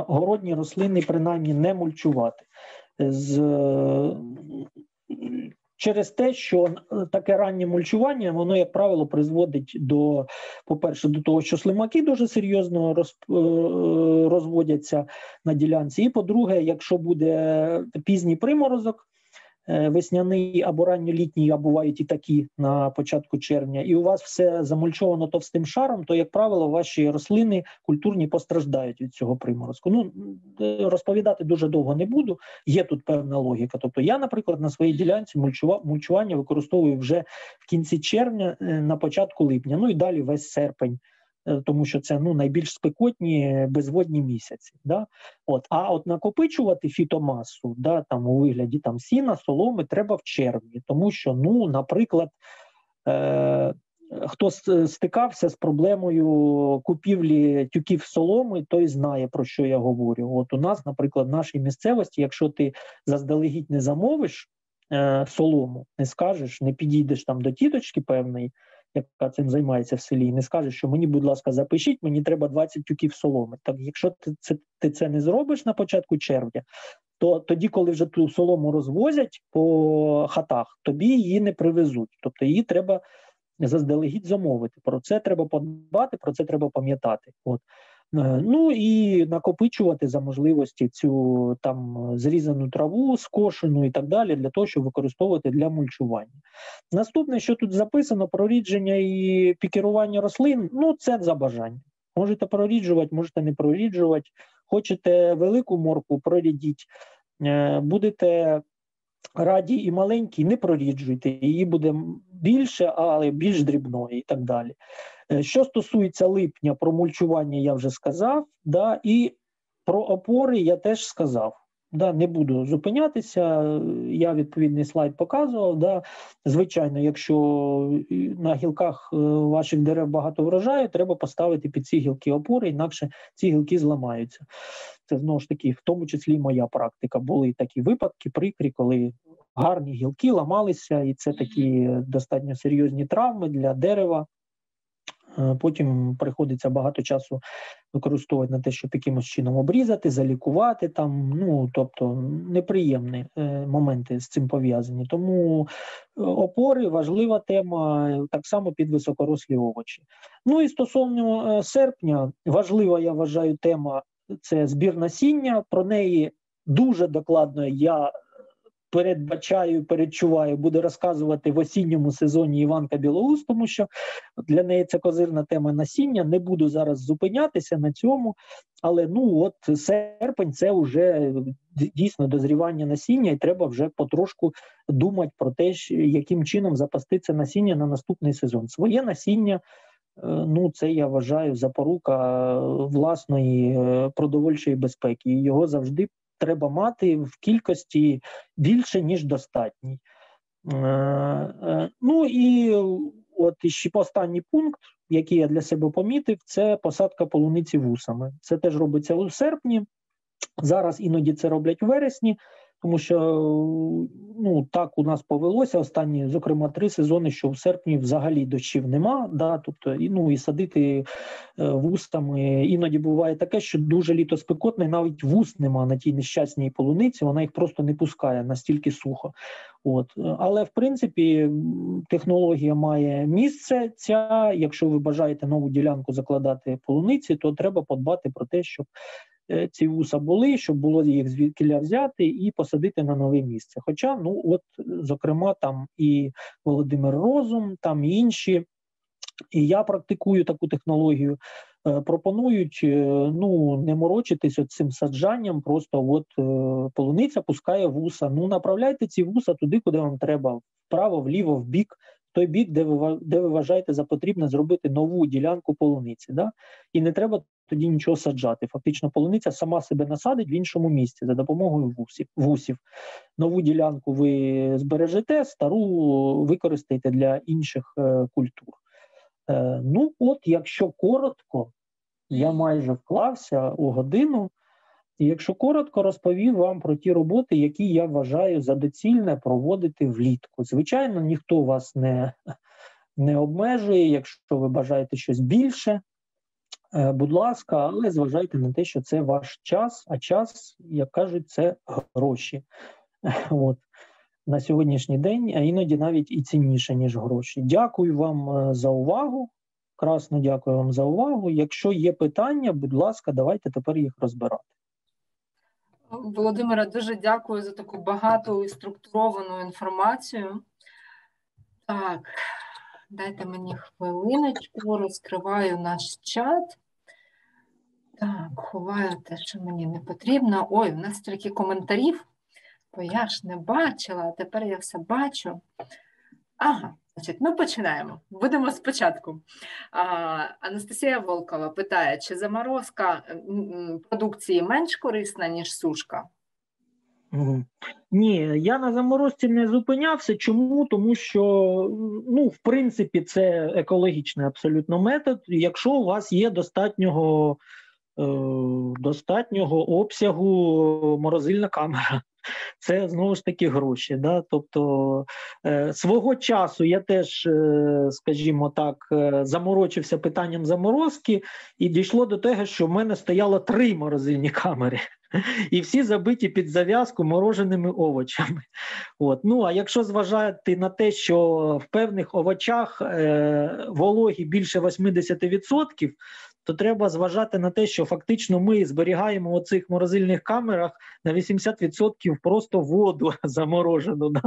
городні рослини принаймні не мульчувати з через те, що таке раннє мульчування, воно, як правило, призводить до, по-перше, до того, що слимаки дуже серйозно роз, е, розводяться на ділянці. І по-друге, якщо буде пізній приморозок, Е, весняний або ранньолітній, а бувають і такі на початку червня, і у вас все замульчовано товстим шаром, то, як правило, ваші рослини культурні постраждають від цього приморозку. Ну е, розповідати дуже довго не буду. Є тут певна логіка. Тобто, я, наприклад, на своїй ділянці мульчування використовую вже в кінці червня, е, на початку липня, ну і далі весь серпень. Е, тому що це ну найбільш спекотні безводні місяці. Да? От, А от накопичувати фітомасу да, там у вигляді там сіна, соломи треба в червні, тому що, ну, наприклад, е, хто стикався з проблемою купівлі тюків соломи, той знає, про що я говорю. От у нас, наприклад, в нашій місцевості, якщо ти заздалегідь не замовиш е, солому, не скажеш, не підійдеш там до тіточки певної яка цим займається в селі, і не скаже, що мені, будь ласка, запишіть, мені треба 20 тюків соломи. Так, якщо ти це ти це не зробиш на початку червня, то тоді, коли вже ту солому розвозять по хатах, тобі її не привезуть. Тобто її треба заздалегідь замовити. Про це треба подбати, про це треба пам'ятати. От. Ну і накопичувати за можливості цю там зрізану траву, скошену і так далі, для того, щоб використовувати для мульчування. Наступне, що тут записано, прорідження і пікерування рослин, ну це за бажання. Можете проріджувати, можете не проріджувати. Хочете велику морку, прорідіть, е, будете раді і маленькі, не проріджуйте, її буде більше, але більш дрібної і так далі. Е, що стосується липня, про мульчування я вже сказав, да, і про опори я теж сказав. Да, Не буду зупинятися, я відповідний слайд показував. Да. Звичайно, якщо на гілках е, ваших дерев багато врожаю, треба поставити під ці гілки опори, інакше ці гілки зламаються. Це знову ж таки, в тому числі моя практика. Були такі випадки, прикрі, коли гарні гілки ламалися, і це такі достатньо серйозні травми для дерева. Е, потім приходиться багато часу використовувати на те, щоб якимось чином обрізати, залікувати там. Ну тобто неприємні е, моменти з цим пов'язані. Тому е, опори важлива тема, так само під високорослі овочі. Ну і стосовно серпня, важлива, я вважаю, тема це збір насіння. Про неї дуже докладно я передбачаю, передчуваю, буде розказувати в осінньому сезоні Іванка Білоус, тому що для неї це козирна тема насіння. Не буду зараз зупинятися на цьому, але ну от серпень це вже дійсно дозрівання насіння, і треба вже потрошку думати про те, яким чином запасти це насіння на наступний сезон. Своє насіння. Е, ну, це я вважаю запорука власної е, продовольчої безпеки. Його завжди треба мати в кількості більше, ніж достатній. Е, е, ну і от ще останній пункт, який я для себе помітив, це посадка полуниці вусами. Це теж робиться у серпні. Зараз іноді це роблять у вересні тому що ну так у нас повелося останні, зокрема, три сезони, що в серпні взагалі дощів нема. Да, тобто і ну і садити е, вустами. Іноді буває таке, що дуже літо спекотне, навіть вуст нема на тій нещасній полуниці. Вона їх просто не пускає настільки сухо. От але в принципі технологія має місце. Ця, якщо ви бажаєте нову ділянку закладати полуниці, то треба подбати про те, щоб ці вуса були, щоб було їх звідкіля взяти і посадити на нове місце. Хоча, ну от, зокрема, там і Володимир Розум, там і інші, і я практикую таку технологію. Е, пропонують е, ну не морочитись от цим саджанням, просто от полуниця пускає вуса. Ну направляйте ці вуса туди, куди вам треба, вправо, вліво, в бік, той бік, де ви де ви вважаєте за потрібне зробити нову ділянку полуниці. Да? І не треба тоді нічого саджати. Фактично, полуниця сама себе насадить в іншому місці за допомогою вусів. вусів. Нову ділянку ви збережете, стару використаєте для інших е, культур. Е, Ну, от, якщо коротко, я майже вклався у годину. Якщо коротко розповів вам про ті роботи, які я вважаю за доцільне проводити влітку. Звичайно, ніхто вас не не обмежує, якщо ви бажаєте щось більше, будь ласка, але зважайте на те, що це ваш час, а час, як кажуть, це гроші. От. На сьогоднішній день, а іноді навіть і цінніше, ніж гроші. Дякую вам е, за увагу. Красно дякую вам за увагу. Якщо є питання, будь ласка, давайте тепер їх розбирати. Володимира, дуже дякую за таку багату і структуровану інформацію. Так, дайте мені хвилиночку, розкриваю наш чат. Так, ховаю те, що мені не потрібно. Ой, у нас стільки коментарів, бо я ж не бачила, а тепер я все бачу. Ага, Значить, Ми починаємо. Будемо спочатку. А, Анастасія Волкова питає, чи заморозка продукції менш корисна, ніж сушка? Ні, я на заморозці не зупинявся. Чому? Тому що, ну, в принципі, це екологічний абсолютно метод. Якщо у вас є достатнього достатнього обсягу морозильна камера. це знову ж таки гроші. Да? Тобто е, свого часу я теж, е, скажімо так, е, заморочився питанням заморозки, і дійшло до того, що в мене стояло три морозильні камери. І всі забиті під зав'язку мороженими овочами. От. Ну а якщо зважати на те, що в певних овочах е, вологі більше 80%, то треба зважати на те, що фактично ми зберігаємо у цих морозильних камерах на 80% просто воду заморожену. Да?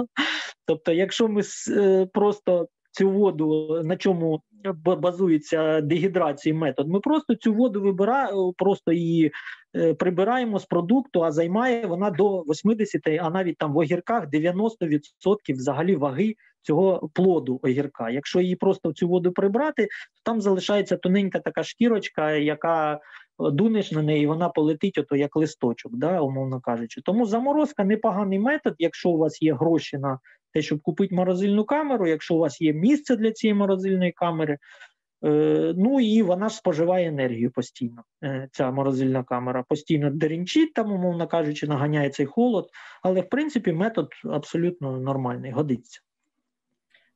Тобто, якщо ми е, просто цю воду, на чому базується дегідрації метод, ми просто цю воду вибираємо, просто її прибираємо з продукту, а займає вона до 80, а навіть там в огірках 90% взагалі ваги цього плоду огірка. Якщо її просто в цю воду прибрати, то там залишається тоненька така шкірочка, яка е, дунеш на неї, вона полетить, ото як листочок, да, умовно кажучи. Тому заморозка непоганий метод, якщо у вас є гроші на те, щоб купити морозильну камеру, якщо у вас є місце для цієї морозильної камери. Е, ну і вона ж споживає енергію постійно. Е, ця морозильна камера постійно деренчить, там, умовно кажучи, наганяє цей холод. Але в принципі метод абсолютно нормальний, годиться.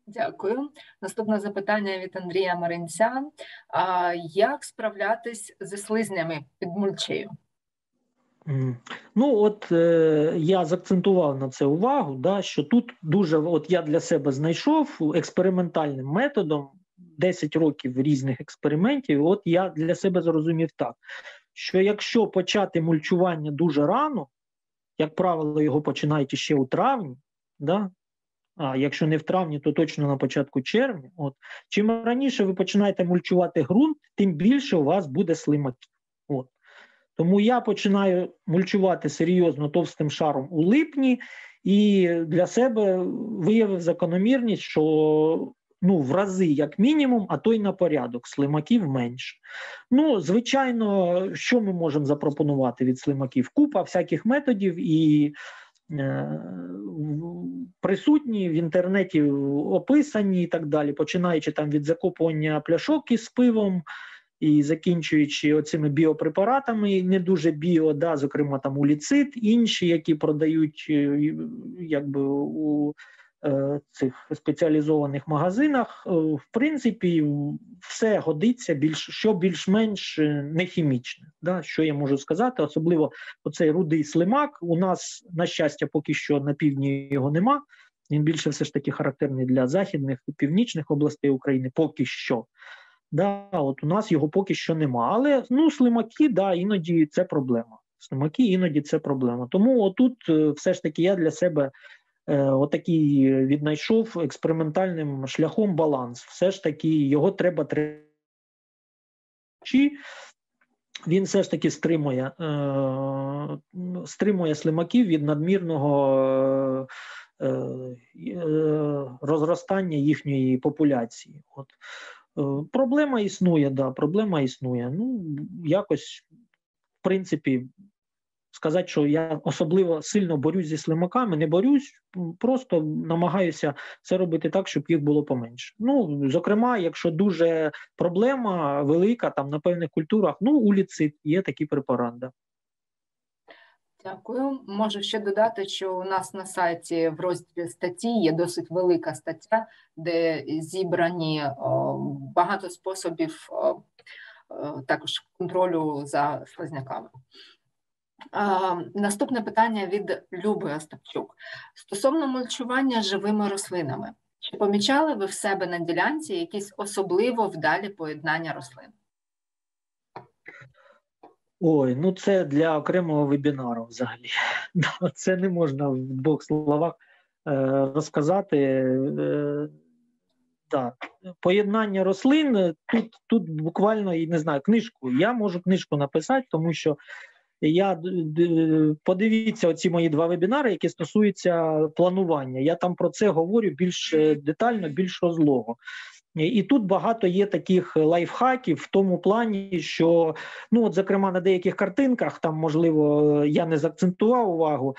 Дякую. Наступне запитання від Андрія Маринця. А як справлятись зі слизнями під мульчею? Ну, от е, я заакцентував на це увагу, да, що тут дуже от я для себе знайшов експериментальним методом 10 років різних експериментів. От я для себе зрозумів так, що якщо почати мульчування дуже рано, як правило, його починають ще у травні, да, а якщо не в травні, то точно на початку червня. От чим раніше ви починаєте мульчувати ґрунт, тим більше у вас буде слимаків. От. Тому я починаю мульчувати серйозно товстим шаром у липні, і для себе виявив закономірність, що ну, в рази, як мінімум, а то й на порядок, слимаків менше. Ну, звичайно, що ми можемо запропонувати від слимаків? Купа всяких методів і. Е, присутні в інтернеті описані і так далі, починаючи там від закопування пляшок із пивом, і закінчуючи оцими біопрепаратами, не дуже біо, да, зокрема там уліцит, інші, які продають е, якби у цих спеціалізованих магазинах, е, в принципі, все годиться більш що більш-менш не хімічне. Да, Що я можу сказати, особливо оцей рудий слимак. У нас, на щастя, поки що на півдні його нема. Він більше все ж таки характерний для західних і північних областей України, поки що. Да, от У нас його поки що нема. Але ну, слимаки, да, іноді це проблема. Слимаки іноді це проблема. Тому отут е, все ж таки я для себе е, отакий віднайшов експериментальним шляхом баланс. Все ж таки, його треба чи він все ж таки стримує е, стримує слимаків від надмірного е, е, розростання їхньої популяції. От. Е, проблема існує, да, проблема існує. Ну, якось, в принципі, сказати, що я особливо сильно борюсь зі слимаками, не борюсь, просто намагаюся це робити так, щоб їх було поменше. Ну, зокрема, якщо дуже проблема велика там на певних культурах, ну, уліцит, є такі препарати. Да. Дякую. Можу ще додати, що у нас на сайті в розділі статті є досить велика стаття, де зібрані о, багато способів о, також контролю за слизняками. Наступне питання від Люби Остапчук стосовно мульчування живими рослинами. Чи помічали ви в себе на ділянці якісь особливо вдалі поєднання рослин? Ой, ну це для окремого вебінару взагалі. Це не можна в двох словах е, розказати. Е, так. Поєднання рослин тут тут буквально і не знаю книжку. Я можу книжку написати, тому що я подивіться оці мої два вебінари, які стосуються планування. Я там про це говорю більш е, детально, більш розлого. І тут багато є таких лайфхаків в тому плані, що ну от, зокрема, на деяких картинках там можливо я не заакцентував увагу.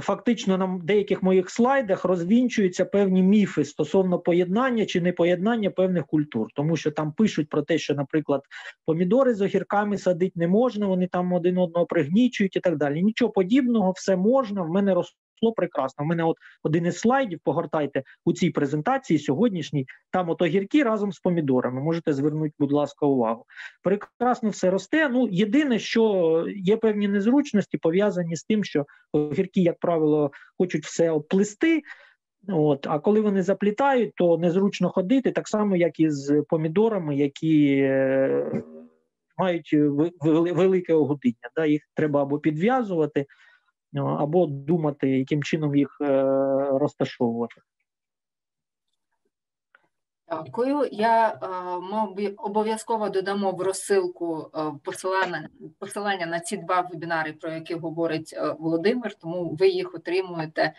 Фактично на деяких моїх слайдах розвінчуються певні міфи стосовно поєднання чи не поєднання певних культур, тому що там пишуть про те, що, наприклад, помідори з огірками садити не можна, вони там один одного пригнічують і так далі. Нічого подібного, все можна. В мене росло прекрасно. У мене от один із слайдів, погортайте у цій презентації сьогоднішній, там от огірки разом з помідорами. Можете звернути, будь ласка, увагу. Прекрасно все росте. Ну, єдине, що є певні незручності, пов'язані з тим, що огірки, як правило, хочуть все оплести. От, А коли вони заплітають, то незручно ходити, так само, як і з помідорами, які е, мають велике огудиння. Да? Їх треба або підв'язувати, або думати, яким чином їх е, розташовувати. Дякую. Я е, ми обов'язково додамо в розсилку е, посилання посилання на ці два вебінари, про які говорить Володимир. Тому ви їх отримуєте.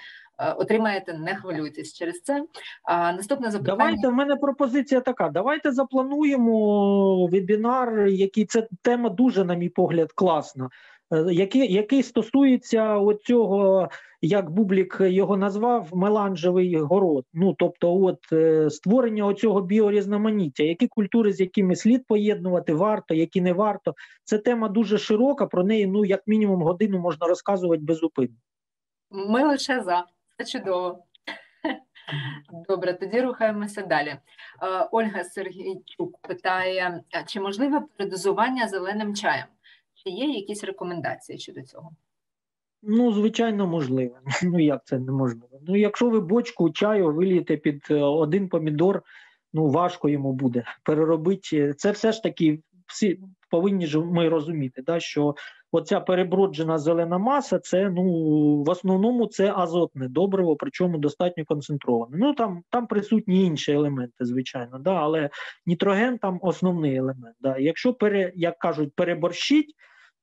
Отримаєте, не хвилюйтесь через це. А наступне запитання. Давайте в мене пропозиція така. Давайте заплануємо вебінар, який це тема дуже, на мій погляд, класна. Е, який який стосується оцього, як Бублік його назвав, меланжевий город. Ну тобто, от е, створення оцього біорізноманіття, які культури з якими слід поєднувати, варто, які не варто. Це тема дуже широка. Про неї ну як мінімум годину можна розказувати без зупину. Ми лише за це чудово. Добре, тоді рухаємося далі. Е, Ольга Сергійчук питає: чи можливе передозування зеленим чаєм? Є якісь рекомендації щодо цього? Ну, звичайно, можливо. Ну як це неможливо? Ну, якщо ви бочку чаю вилієте під е, один помідор, ну важко йому буде переробити. Це все ж таки всі повинні ж ми розуміти, да, що оця переброджена зелена маса, це ну в основному це азотне добриво, причому достатньо концентроване. Ну там там присутні інші елементи, звичайно, да, але нітроген там основний елемент. Да. Якщо пере, як кажуть, переборщить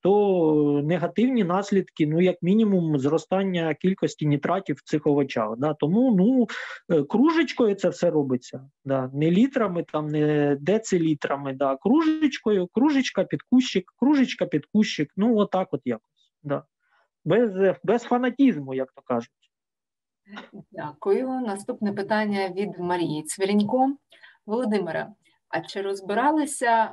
то негативні наслідки, ну як мінімум, зростання кількості нітратів в цих овочах. Да? Тому ну е, кружечкою це все робиться. Да? Не літрами, там не децилітрами, да? кружечкою, кружечка під кущик, кружечка під кущик. Ну отак, от якось. Да. Без, без фанатізму, як то кажуть. Дякую. Наступне питання від Марії Цвірінько. Володимире, а чи розбиралися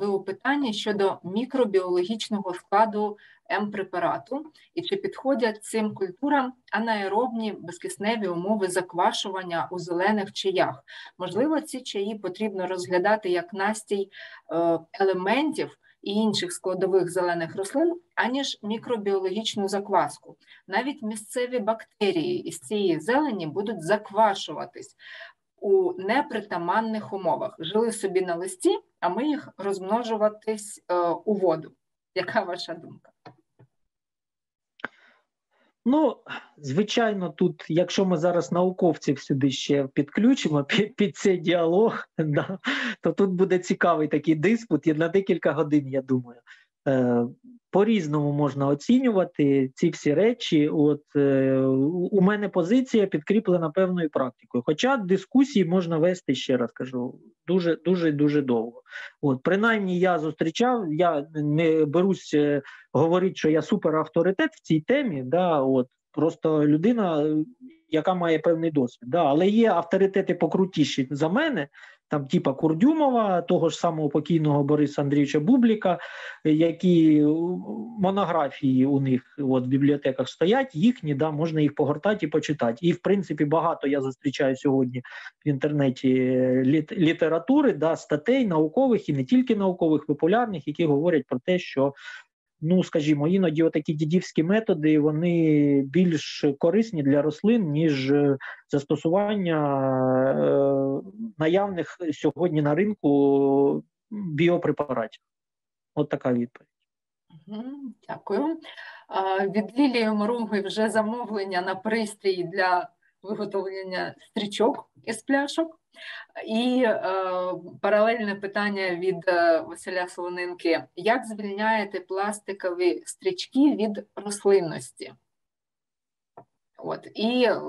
ви у питанні щодо мікробіологічного складу М-препарату і чи підходять цим культурам анаеробні безкисневі умови заквашування у зелених чаях? Можливо, ці чаї потрібно розглядати як настій е, елементів і інших складових зелених рослин, аніж мікробіологічну закваску. Навіть місцеві бактерії із цієї зелені будуть заквашуватись у непритаманних умовах. Жили собі на листі, а ми їх розмножуватись е, у воду. Яка ваша думка? Ну, звичайно, тут, якщо ми зараз науковців сюди ще підключимо під, під цей діалог, да, то тут буде цікавий такий диспут і на декілька годин, я думаю. Е, по-різному можна оцінювати ці всі речі. От е, у мене позиція підкріплена певною практикою. Хоча дискусії можна вести ще раз кажу дуже дуже дуже довго. От принаймні я зустрічав. Я не берусь е, говорити, що я суперавторитет в цій темі. Да, от просто людина, яка має певний досвід. Да, Але є авторитети покрутіші за мене, там типа Курдюмова, того ж самого покійного Бориса Андрійовича Бубліка, які монографії у них от, в бібліотеках стоять, їхні да, можна їх погортати і почитати. І в принципі багато я зустрічаю сьогодні в інтернеті літ, літератури, да, статей наукових і не тільки наукових, популярних, які говорять про те, що ну скажімо, іноді такі дідівські методи вони більш корисні для рослин, ніж е, застосування е, наявних сьогодні на ринку біопрепаратів. От така відповідь. Дякую. Від Лілії Моруги вже замовлення на пристрій для виготовлення стрічок із пляшок. І е, паралельне питання від е, Василя Солонинки: як звільняєте пластикові стрічки від рослинності? От, І е,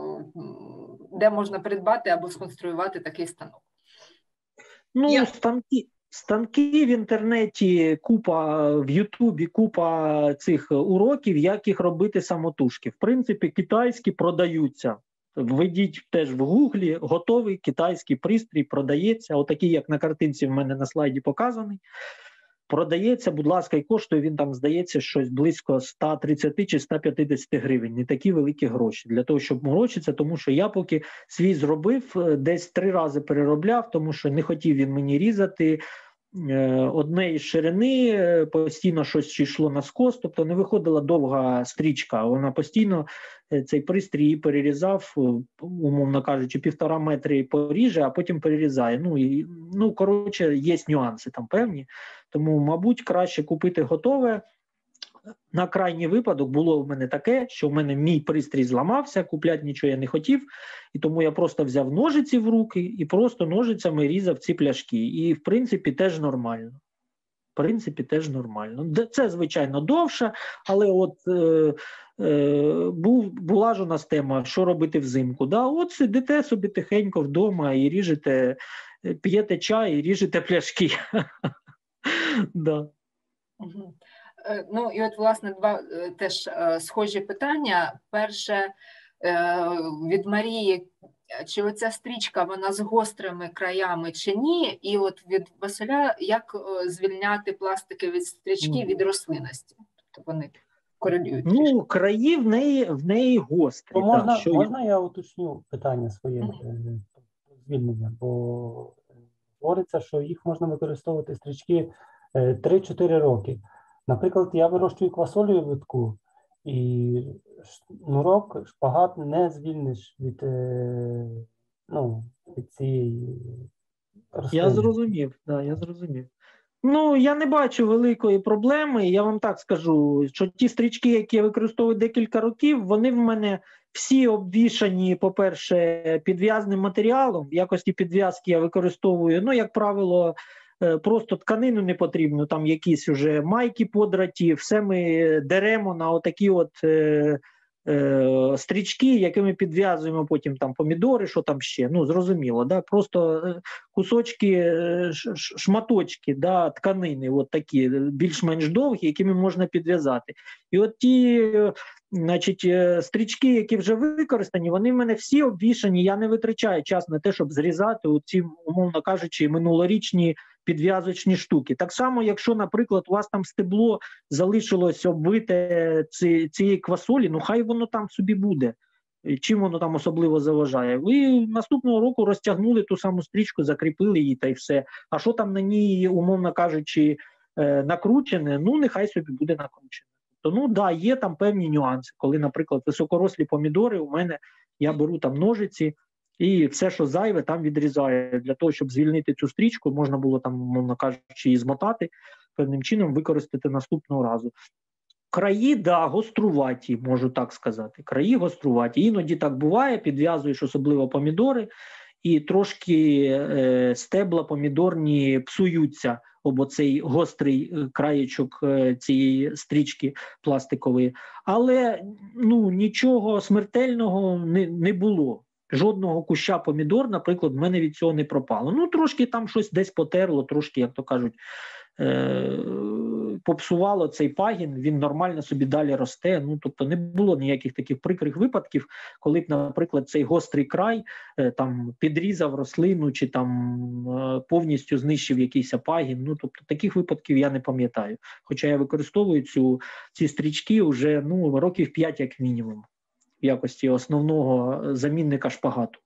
де можна придбати або сконструювати такий станок? Ну, Я... станки Станки в інтернеті, купа в Ютубі, купа цих уроків, як їх робити самотужки. В принципі, китайські продаються. Введіть теж в гуглі, готовий китайський пристрій продається. Отакий, як на картинці в мене на слайді показаний. Продається, будь ласка, і коштує він там, здається, щось близько 130 чи 150 гривень. Не такі великі гроші для того, щоб морочитися, тому що я поки свій зробив, е, десь три рази переробляв, тому що не хотів він мені різати. Е, Одне із ширини е, постійно щось йшло на скос, тобто не виходила довга стрічка. Вона постійно е, цей пристрій перерізав, умовно кажучи, півтора метри поріже, а потім перерізає. Ну і ну коротше, є нюанси там певні. Тому, мабуть, краще купити готове. На крайній випадок було в мене таке, що в мене мій пристрій зламався, купляти нічого я не хотів, і тому я просто взяв ножиці в руки і просто ножицями різав ці пляшки. І, в принципі, теж нормально. В принципі, теж нормально. Це, звичайно, довше, але от е, е, був, була ж у нас тема, що робити взимку. Да? От сидите собі тихенько вдома і ріжете, е, п'єте чай і ріжете пляшки. да. Е, Ну і от, власне, два е, теж е, схожі питання. Перше від Марії, чи оця стрічка вона з гострими краями чи ні? І от від Василя, як звільняти пластики від стрічки від рослинності? Тобто вони корелюють. Ну, краї в неї, в неї гострі. То можна, що можна я уточню питання своє звільнення, бо говориться, що їх можна використовувати стрічки е, 3-4 роки. Наприклад, я вирощую квасолю витку, і шнурок, шпагат не звільниш від, е, ну, від цієї рослини. Я зрозумів, да, я зрозумів. Ну, я не бачу великої проблеми. Я вам так скажу, що ті стрічки, які я використовую декілька років, вони в мене всі обвішані, по-перше, підв'язним матеріалом. В якості підв'язки я використовую, ну, як правило, просто тканину не потрібно, там якісь уже майки подраті, все ми деремо на отакі от. Е, е, Стрічки, якими підв'язуємо потім там помідори, що там ще. Ну зрозуміло, да? просто е, кусочки, е, шматочки да, тканини, от такі, е, більш-менш довгі, якими можна підв'язати. І от ті е, значить, е, стрічки, які вже використані, вони в мене всі обвішані. Я не витрачаю час на те, щоб зрізати ці, умовно кажучи, минулорічні підв'язочні штуки. Так само, якщо, наприклад, у вас там стебло залишилось обвите ці, цієї квасолі, ну хай воно там собі буде. Чим воно там особливо заважає? Ви наступного року розтягнули ту саму стрічку, закріпили її та й все. А що там на ній, умовно кажучи, е, накручене, ну нехай собі буде накручене. То ну да, є там певні нюанси, коли, наприклад, високорослі помідори у мене я беру там ножиці і все, що зайве, там відрізаю для того, щоб звільнити цю стрічку, можна було там, умовно кажучи, її змотати певним чином, використати наступного разу. Краї, да, гоструваті, можу так сказати. Краї гоструваті. Іноді так буває, підв'язуєш особливо помідори, і трошки е, стебла помідорні псуються об оцей гострий е, краєчок е, цієї стрічки пластикової. Але ну, нічого смертельного не, не було. Жодного куща помідор, наприклад, в мене від цього не пропало. Ну, трошки там щось десь потерло, трошки, як то кажуть, е- попсувало цей пагін, він нормально собі далі росте. Ну, тобто не було ніяких таких прикрих випадків, коли б, наприклад, цей гострий край е- там підрізав рослину чи там е- повністю знищив якийсь пагін. Ну, тобто таких випадків я не пам'ятаю. Хоча я використовую цю, ці стрічки вже ну, років 5 як мінімум в якості основного замінника шпагату.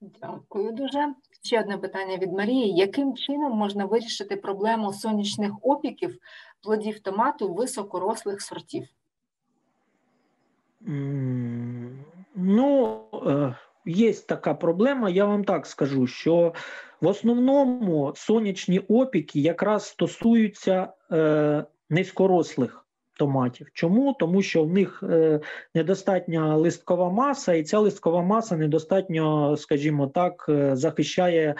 Дякую дуже. Ще одне питання від Марії: яким чином можна вирішити проблему сонячних опіків плодів томату високорослих сортів? Ну, е, є така проблема. Я вам так скажу, що в основному сонячні опіки якраз стосуються е, низькорослих томатів. Чому? Тому що в них е, недостатня листкова маса, і ця листкова маса недостатньо, скажімо так, е, захищає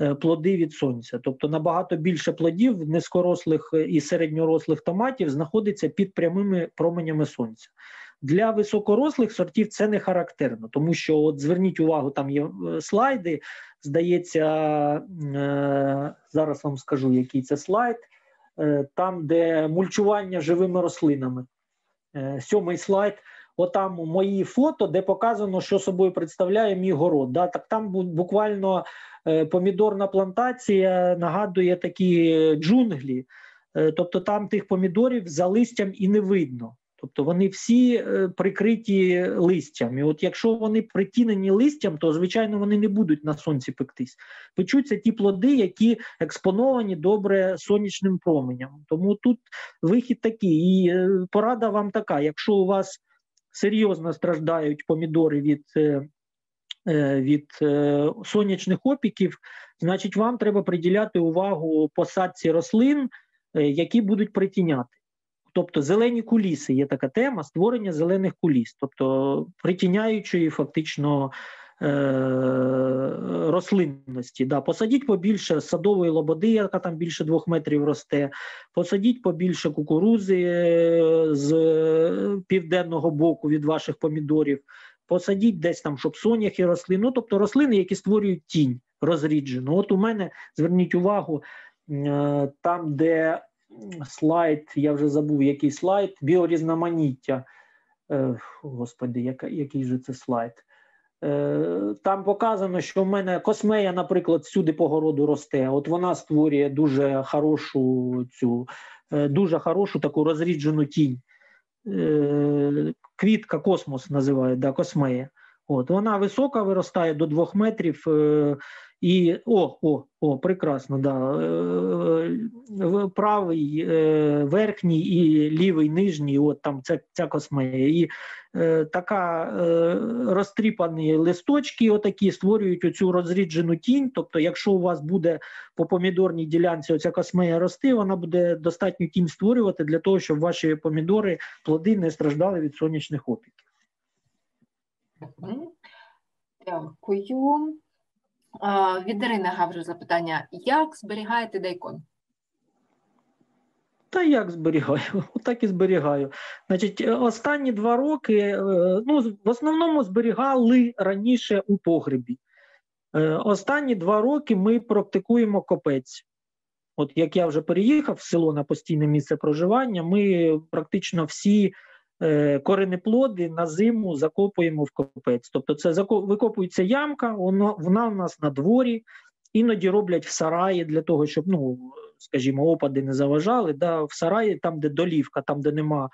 е, плоди від сонця. Тобто набагато більше плодів низькорослих і середньорослих томатів знаходиться під прямими променями сонця. Для високорослих сортів це не характерно, тому що от зверніть увагу, там є слайди. Здається, зараз вам скажу, який це слайд. Е, там, де мульчування живими рослинами. Е, сьомий слайд. Отам мої фото, де показано, що собою представляє мій город. Да? Так там буквально е, помідорна плантація нагадує такі джунглі, тобто там тих помідорів за листям і не видно. Тобто вони всі е, прикриті листям. І от якщо вони притінені листям, то звичайно вони не будуть на сонці пектись. Печуться ті плоди, які експоновані добре сонячним променям. Тому тут вихід такий. І е, порада вам така: якщо у вас серйозно страждають помідори від е, від сонячних опіків, значить вам треба приділяти увагу посадці рослин, які будуть притіняти. Тобто зелені куліси є така тема створення зелених куліс, тобто притіняючої фактично е- рослинності. Да. Посадіть побільше садової лободи, яка там більше двох метрів росте, посадіть побільше кукурузи е, з південного боку від ваших помідорів, посадіть десь там, щоб соняхи росли. Ну, тобто рослини, які створюють тінь розріджену. От у мене зверніть увагу, е- там, де слайд, я вже забув, який слайд, біорізноманіття. Е, Господи, який же це слайд? Е, Там показано, що в мене космея, наприклад, всюди по городу росте. От вона створює дуже хорошу цю, е, дуже хорошу таку розріджену тінь. Квітка космос називають, да, космея. От Вона висока, виростає до двох метрів. Е, і о, о, о, прекрасно, да. Е, правий е, верхній і лівий нижній, от там ця ця космея. І така розтріпані листочки, отакі створюють оцю розріджену тінь. Тобто, якщо у вас буде по помідорній ділянці оця космея рости, вона буде достатньо тінь створювати для того, щоб ваші помідори, плоди не страждали від сонячних опіків. Дякую. Від Ірини Гавриш запитання: як зберігаєте дайкон? Та як зберігаю? Отак і зберігаю. Значить, е, останні два роки е, ну, в основному зберігали раніше у погребі. Е, останні два роки ми практикуємо копець. От як я вже переїхав в село на постійне місце проживання, ми практично всі коренеплоди на зиму закопуємо в копець. Тобто, це викопується ямка, вона, вона в нас на дворі, іноді роблять в сараї для того, щоб, ну, скажімо, опади не заважали. Да, В сараї, там, де долівка, там, де нема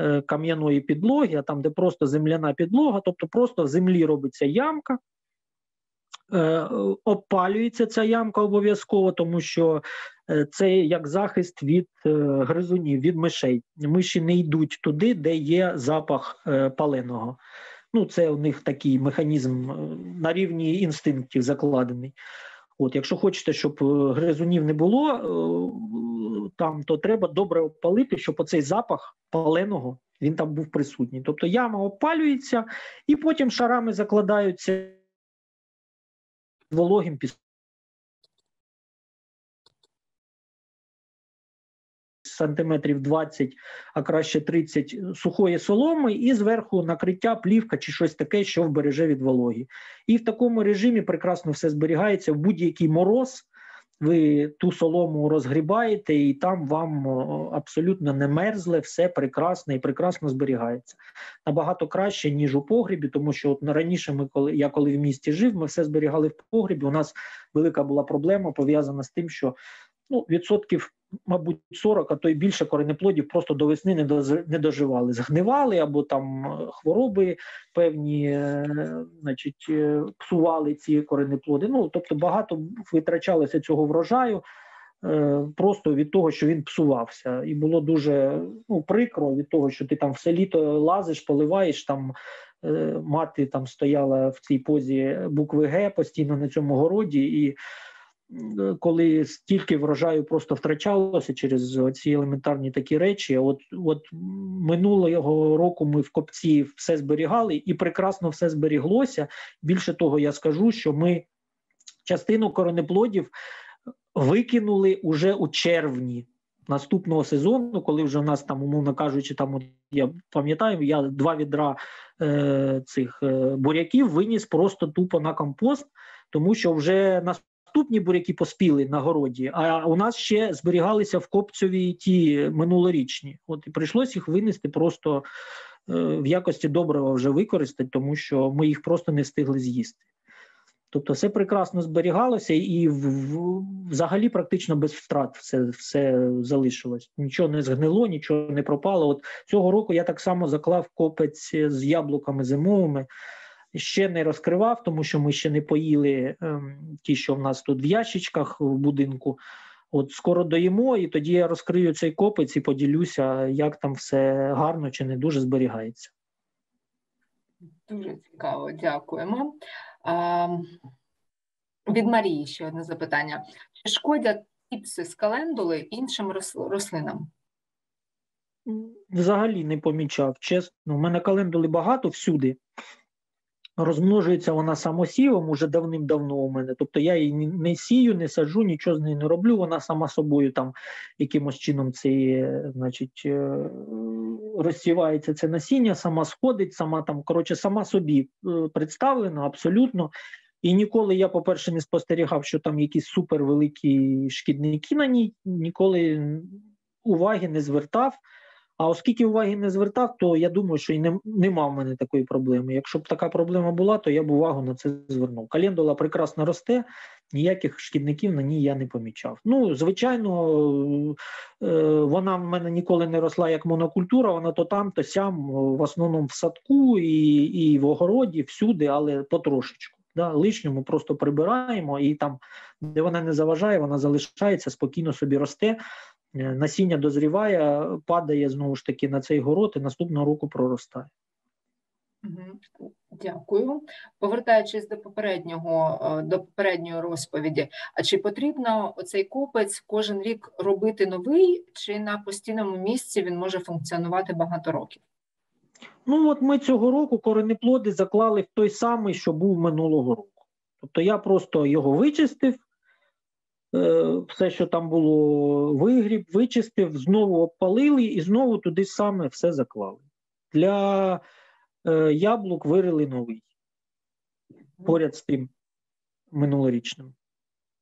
е, кам'яної підлоги, а там, де просто земляна підлога, тобто просто в землі робиться ямка. Е, обпалюється ця ямка обов'язково, тому що Е, це як захист від е, гризунів, від мишей. Миші не йдуть туди, де є запах паленого. Ну, це у них такий механізм на рівні інстинктів закладений. От, Якщо хочете, щоб гризунів не було там, то треба добре опалити, щоб оцей запах паленого він там був присутній. Тобто яма опалюється і потім шарами закладаються вологим піском. сантиметрів 20, а краще 30 сухої соломи, і зверху накриття, плівка чи щось таке, що вбереже від вологі. І в такому режимі прекрасно все зберігається в будь-який мороз. Ви ту солому розгрібаєте, і там вам абсолютно не мерзле, все прекрасне і прекрасно зберігається. Набагато краще, ніж у погрібі, тому що от раніше ми, коли я коли в місті жив, ми все зберігали в погрібі. У нас велика була проблема пов'язана з тим, що ну, відсотків, мабуть, 40, а то й більше коренеплодів просто до весни не доживали, згнивали або там е, хвороби певні, е, значить, е, псували ці коренеплоди. Ну тобто багато витрачалося цього врожаю. Просто від того, що він псувався, і було дуже ну, прикро від того, що ти там все літо лазиш, поливаєш там. Мати там стояла в цій позі букви Г постійно на цьому городі, і коли стільки врожаю просто втрачалося через ці елементарні такі речі. От от минулого року ми в копці все зберігали і прекрасно все зберіглося. Більше того, я скажу, що ми частину коренеплодів викинули уже у червні. наступного сезону, коли вже в нас там, умовно кажучи, там я пам'ятаю, я два відра е, цих е, буряків виніс просто тупо на компост, тому що вже наступні буряки поспіли на городі, а у нас ще зберігалися в копцеві ті минулорічні. От і прийшлось їх винести просто е, в якості добрива вже використати, тому що ми їх просто не встигли з'їсти. Тобто все прекрасно зберігалося і взагалі практично без втрат все все залишилось. Нічого не згнило, нічого не пропало. От цього року я так само заклав копець з яблуками зимовими. Ще не розкривав, тому що ми ще не поїли ем, ті, що в нас тут в ящичках в будинку. От скоро доїмо, і тоді я розкрию цей копець і поділюся, як там все гарно чи не дуже зберігається. Дуже цікаво, дякуємо. А, від Марії ще одне запитання: чи шкодять тіпси з календули іншим рослинам? Взагалі не помічав. Чесно, у мене календули багато всюди. Розмножується вона самосівом уже давним-давно у мене. Тобто я її не сію, не саджу, нічого з нею не роблю. Вона сама собою там якимось чином це значить, е, розсівається це насіння, сама сходить, сама там, коротше, сама собі е, представлена абсолютно. І ніколи я, по-перше, не спостерігав, що там якісь супервеликі шкідники на ній, ніколи уваги не звертав. А оскільки уваги не звертав, то я думаю, що і не, нема в мене такої проблеми. Якщо б така проблема була, то я б увагу на це звернув. Календула прекрасно росте, ніяких шкідників на ній я не помічав. Ну, звичайно, е, вона в мене ніколи не росла як монокультура, вона то там, то сям, в основному в садку і і в огороді, всюди, але потрошечку. Да, Лишню ми просто прибираємо, і там, де вона не заважає, вона залишається, спокійно собі росте. Е, насіння дозріває, падає знову ж таки на цей город і наступного року проростає. Дякую. Повертаючись до попереднього е, до попередньої розповіді, а чи потрібно оцей купець кожен рік робити новий, чи на постійному місці він може функціонувати багато років? Ну от ми цього року коренеплоди заклали в той самий, що був минулого року. Тобто я просто його вичистив, все, що там було, вигріб, вичистив, знову обпалили і знову туди саме все заклали. Для е, яблук вирили новий поряд з тим минулорічним.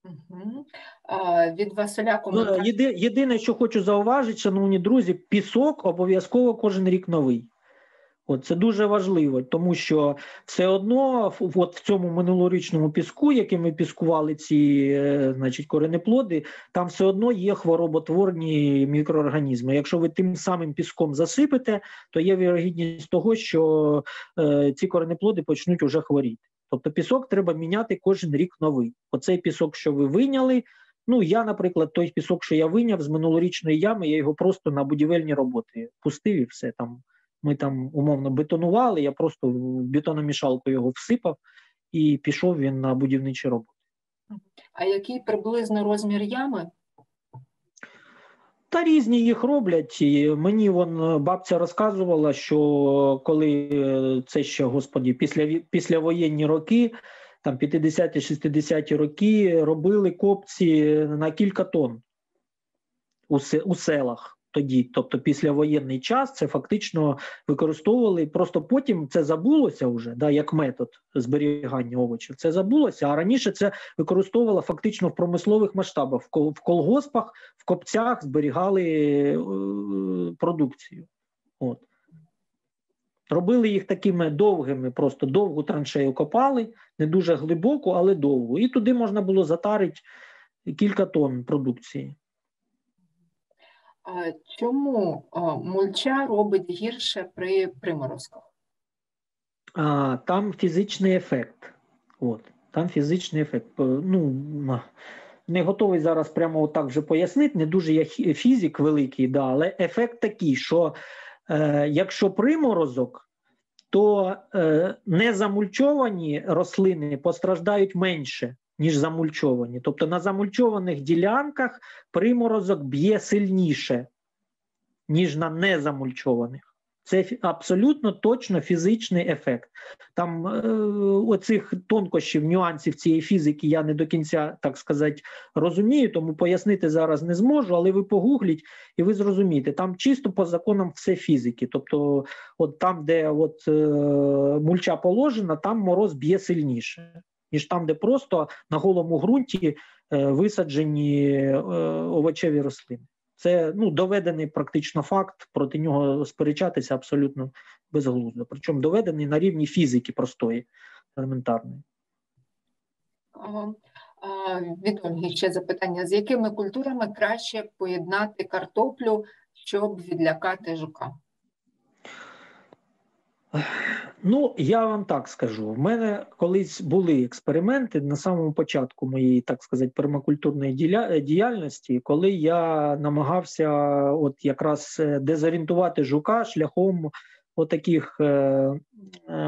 Угу. А, Від Василя ну, коментар... Єди, Єдине, що хочу зауважити, шановні друзі, пісок обов'язково кожен рік новий. Це дуже важливо, тому що все одно от в цьому минулорічному піску, яким ми піскували ці е, значить, коренеплоди, там все одно є хвороботворні мікроорганізми. Якщо ви тим самим піском засипете, то є вірогідність того, що е, ці коренеплоди почнуть уже хворіти. Тобто пісок треба міняти кожен рік новий. Оцей пісок, що ви вийняли. Ну, я, наприклад, той пісок, що я вийняв з минулорічної ями, я його просто на будівельні роботи пустив і все там. Ми там умовно бетонували, я просто в бетономішалку його всипав і пішов він на будівничі роботи. А який приблизно розмір ями? Та різні їх роблять. І Мені вон бабця розказувала, що коли е, це ще, господі, після післявоєнні роки, там 50-60-ті роки, робили копці на кілька тонн у, у селах тоді, тобто післявоєнний час, це фактично використовували. Просто потім це забулося вже, да, як метод зберігання овочів. Це забулося, а раніше це використовувало фактично в промислових масштабах. В колгоспах, в копцях зберігали е, продукцію. От. Робили їх такими довгими, просто довгу траншею копали, не дуже глибоку, але довгу. І туди можна було затарити кілька тонн продукції. Чому мульча робить гірше при приморозках? А, Там фізичний ефект. От, Там фізичний ефект. Ну, Не готовий зараз прямо отак вже пояснити. Не дуже я фізик великий, да, але ефект такий, що е, якщо приморозок, то е, незамульчовані рослини постраждають менше ніж замульчовані. Тобто на замульчованих ділянках приморозок б'є сильніше, ніж на незамульчованих. Це абсолютно точно фізичний ефект. Там е, оцих тонкощів, нюансів цієї фізики я не до кінця, так сказати, розумію, тому пояснити зараз не зможу, але ви погугліть і ви зрозумієте, там чисто по законам все фізики. Тобто, от там, де от, е, мульча положена, там мороз б'є сильніше, ніж там, де просто на голому ґрунті е, висаджені е, овочеві рослини. Це ну, доведений практично факт, проти нього сперечатися абсолютно безглуздо. Причому доведений на рівні фізики простої, елементарної. Ага. Ще запитання: з якими культурами краще поєднати картоплю, щоб відлякати жука? Ну, я вам так скажу. В мене колись були експерименти на самому початку моєї, так сказати, пермакультурної діяльності, коли я намагався от якраз е, дезорієнтувати жука шляхом отаких е, е,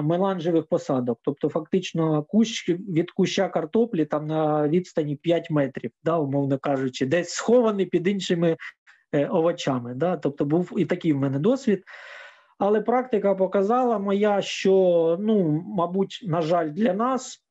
меланжевих посадок. Тобто, фактично, кущ від куща картоплі там на відстані 5 метрів, да, умовно кажучи, десь схований під іншими е, овочами. Да? Тобто був і такий в мене досвід. Але практика показала моя, що, ну, мабуть, на жаль, для нас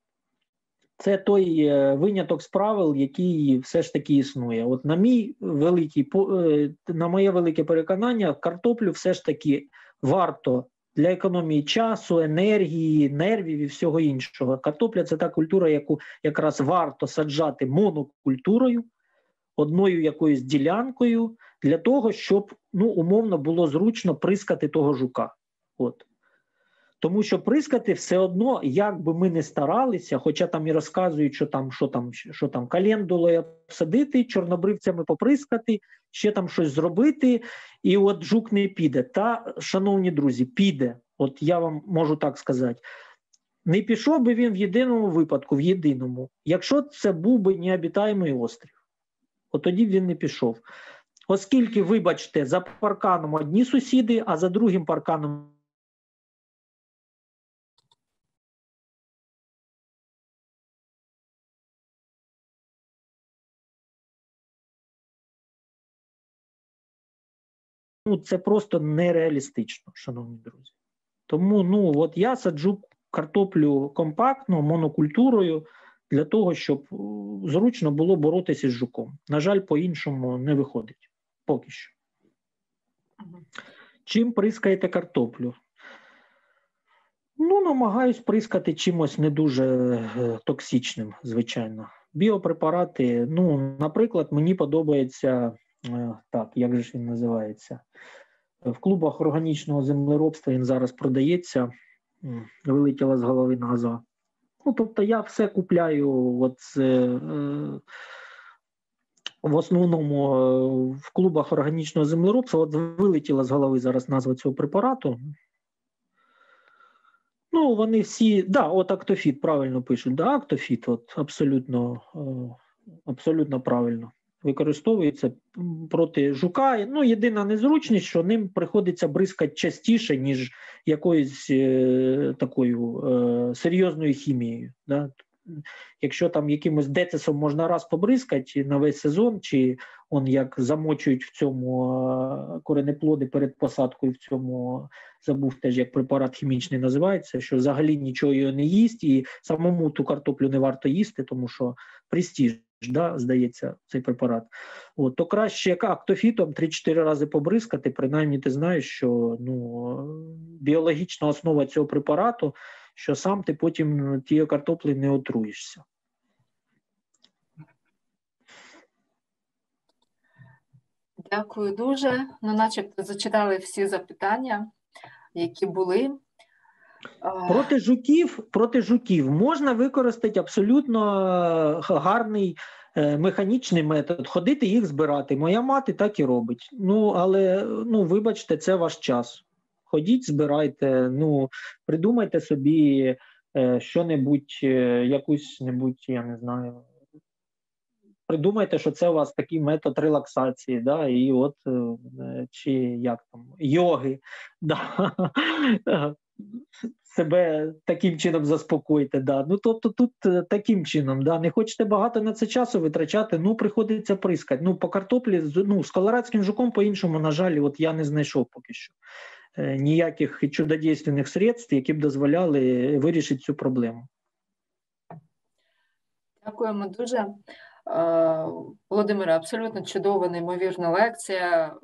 це той е, виняток з правил, який все ж таки існує. От на мій великий е, на моє велике переконання, картоплю все ж таки варто для економії часу, енергії, нервів і всього іншого. Картопля це та культура, яку якраз варто саджати монокультурою, одною якоюсь ділянкою для того, щоб ну, умовно було зручно прискати того жука. От. Тому що прискати все одно, як би ми не старалися, хоча там і розказують, що там, що там, що там календулою обсадити, чорнобривцями поприскати, ще там щось зробити, і от жук не піде. Та, шановні друзі, піде. От я вам можу так сказати. Не пішов би він в єдиному випадку, в єдиному, якщо це був би необітаємий острів. От тоді б він не пішов. Оскільки, вибачте, за парканом одні сусіди, а за другим парканом. Ну, це просто нереалістично, шановні друзі. Тому ну, от я саджу картоплю компактно, монокультурою для того, щоб е, зручно було боротися з жуком. На жаль, по-іншому не виходить поки що. Чим прискаєте картоплю? Ну, намагаюсь прискати чимось не дуже е, токсичним, звичайно. Біопрепарати, ну, наприклад, мені подобається е, так, як же ж він називається? В клубах органічного землеробства він зараз продається. Вилетіла з голови назва. Ну, тобто я все купляю от, е, в основному е, в клубах органічного землеробства. От вилетіла з голови зараз назва цього препарату. Ну, вони всі, да, от Актофіт правильно пишуть. Да, Актофіт, от абсолютно, е, абсолютно правильно використовується проти жука. Ну, єдина незручність, що ним приходиться бризкати частіше, ніж якоюсь е, такою е, серйозною хімією. Да? Якщо там якимось децесом можна раз побризкати на весь сезон, чи он як замочують в цьому е, коренеплоди перед посадкою в цьому забув теж, як препарат хімічний називається, що взагалі нічого його не їсть, і самому ту картоплю не варто їсти, тому що престіж, да, здається, цей препарат. От, то краще як актофітом 3-4 рази побризкати, принаймні ти знаєш, що ну, біологічна основа цього препарату, що сам ти потім тією картоплею не отруєшся. Дякую дуже. Ну, начебто зачитали всі запитання, які були. Проти жуків, проти жуків можна використати абсолютно е, гарний е, механічний метод, ходити їх збирати. Моя мати так і робить. Ну, але ну, вибачте, це ваш час. Ходіть, збирайте, ну, придумайте собі е, що-небудь, е, якусь небудь, я не знаю. Придумайте, що це у вас такий метод релаксації, да, і от е, чи як там, йоги. Да. себе таким чином заспокойте. Да. Ну тобто тут таким чином, да. не хочете багато на це часу витрачати, ну приходиться прискати. Ну, по картоплі ну, з колорадським жуком по-іншому, на жаль, от я не знайшов поки що ніяких чудодійственних средств, які б дозволяли вирішити цю проблему. Дякуємо дуже. Е, Володимире, абсолютно чудова, неймовірна лекція,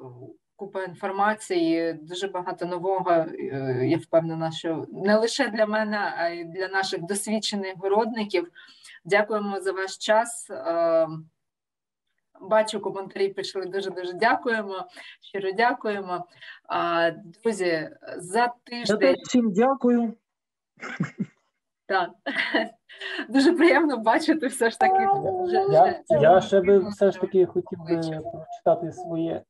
купа інформації, дуже багато нового. Е, Я впевнена, що не лише для мене, а й для наших досвідчених городників. Дякуємо за ваш час. Бачу, коментарі пішли. Дуже дуже дякуємо. Щиро дякуємо. А, Друзі, за тиждень. теж всім дякую. Так. Дуже приємно бачити все ж таки. Я, я ще би все ж таки хотів би прочитати своє,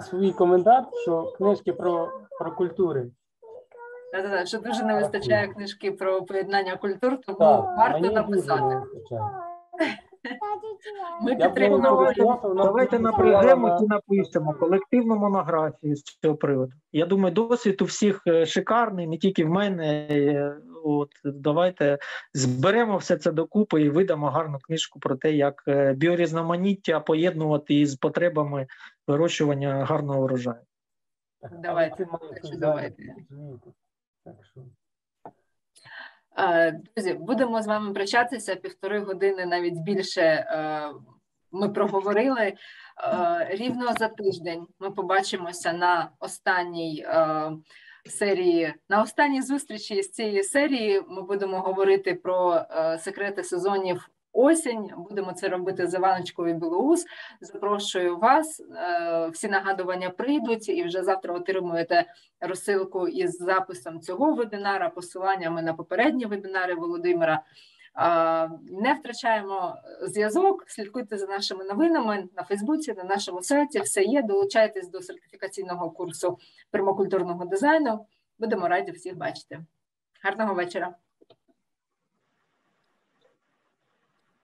свій коментар, що книжки про, про культури. Та-та-та, що дуже не вистачає книжки про поєднання культур, тому Так, варто мені дуже написати. Ми підтримуємо. Давайте була і напишемо колективну монографію з цього приводу. Я думаю, досвід у всіх е, шикарний, не тільки в мене. Е, От давайте зберемо все це докупи і видамо гарну книжку про те, як е, біорізноманіття поєднувати із потребами вирощування гарного врожаю. Давайте, давайте. Так що Друзі, будемо з вами прощатися півтори години, навіть більше. е, Ми проговорили Е, рівно за тиждень. Ми побачимося на останній е, серії. На останній зустрічі з цієї серії ми будемо говорити про е, секрети сезонів. Осінь будемо це робити з Іваночкою Білоус. Запрошую вас. Е, Всі нагадування прийдуть, і вже завтра отримуєте розсилку із записом цього вебінара, посиланнями на попередні вебінари Володимира. Не втрачаємо зв'язок, слідкуйте за нашими новинами на Фейсбуці, на нашому сайті. Все є. Долучайтесь до сертифікаційного курсу пермакультурного дизайну. Будемо раді всіх бачити. Гарного вечора.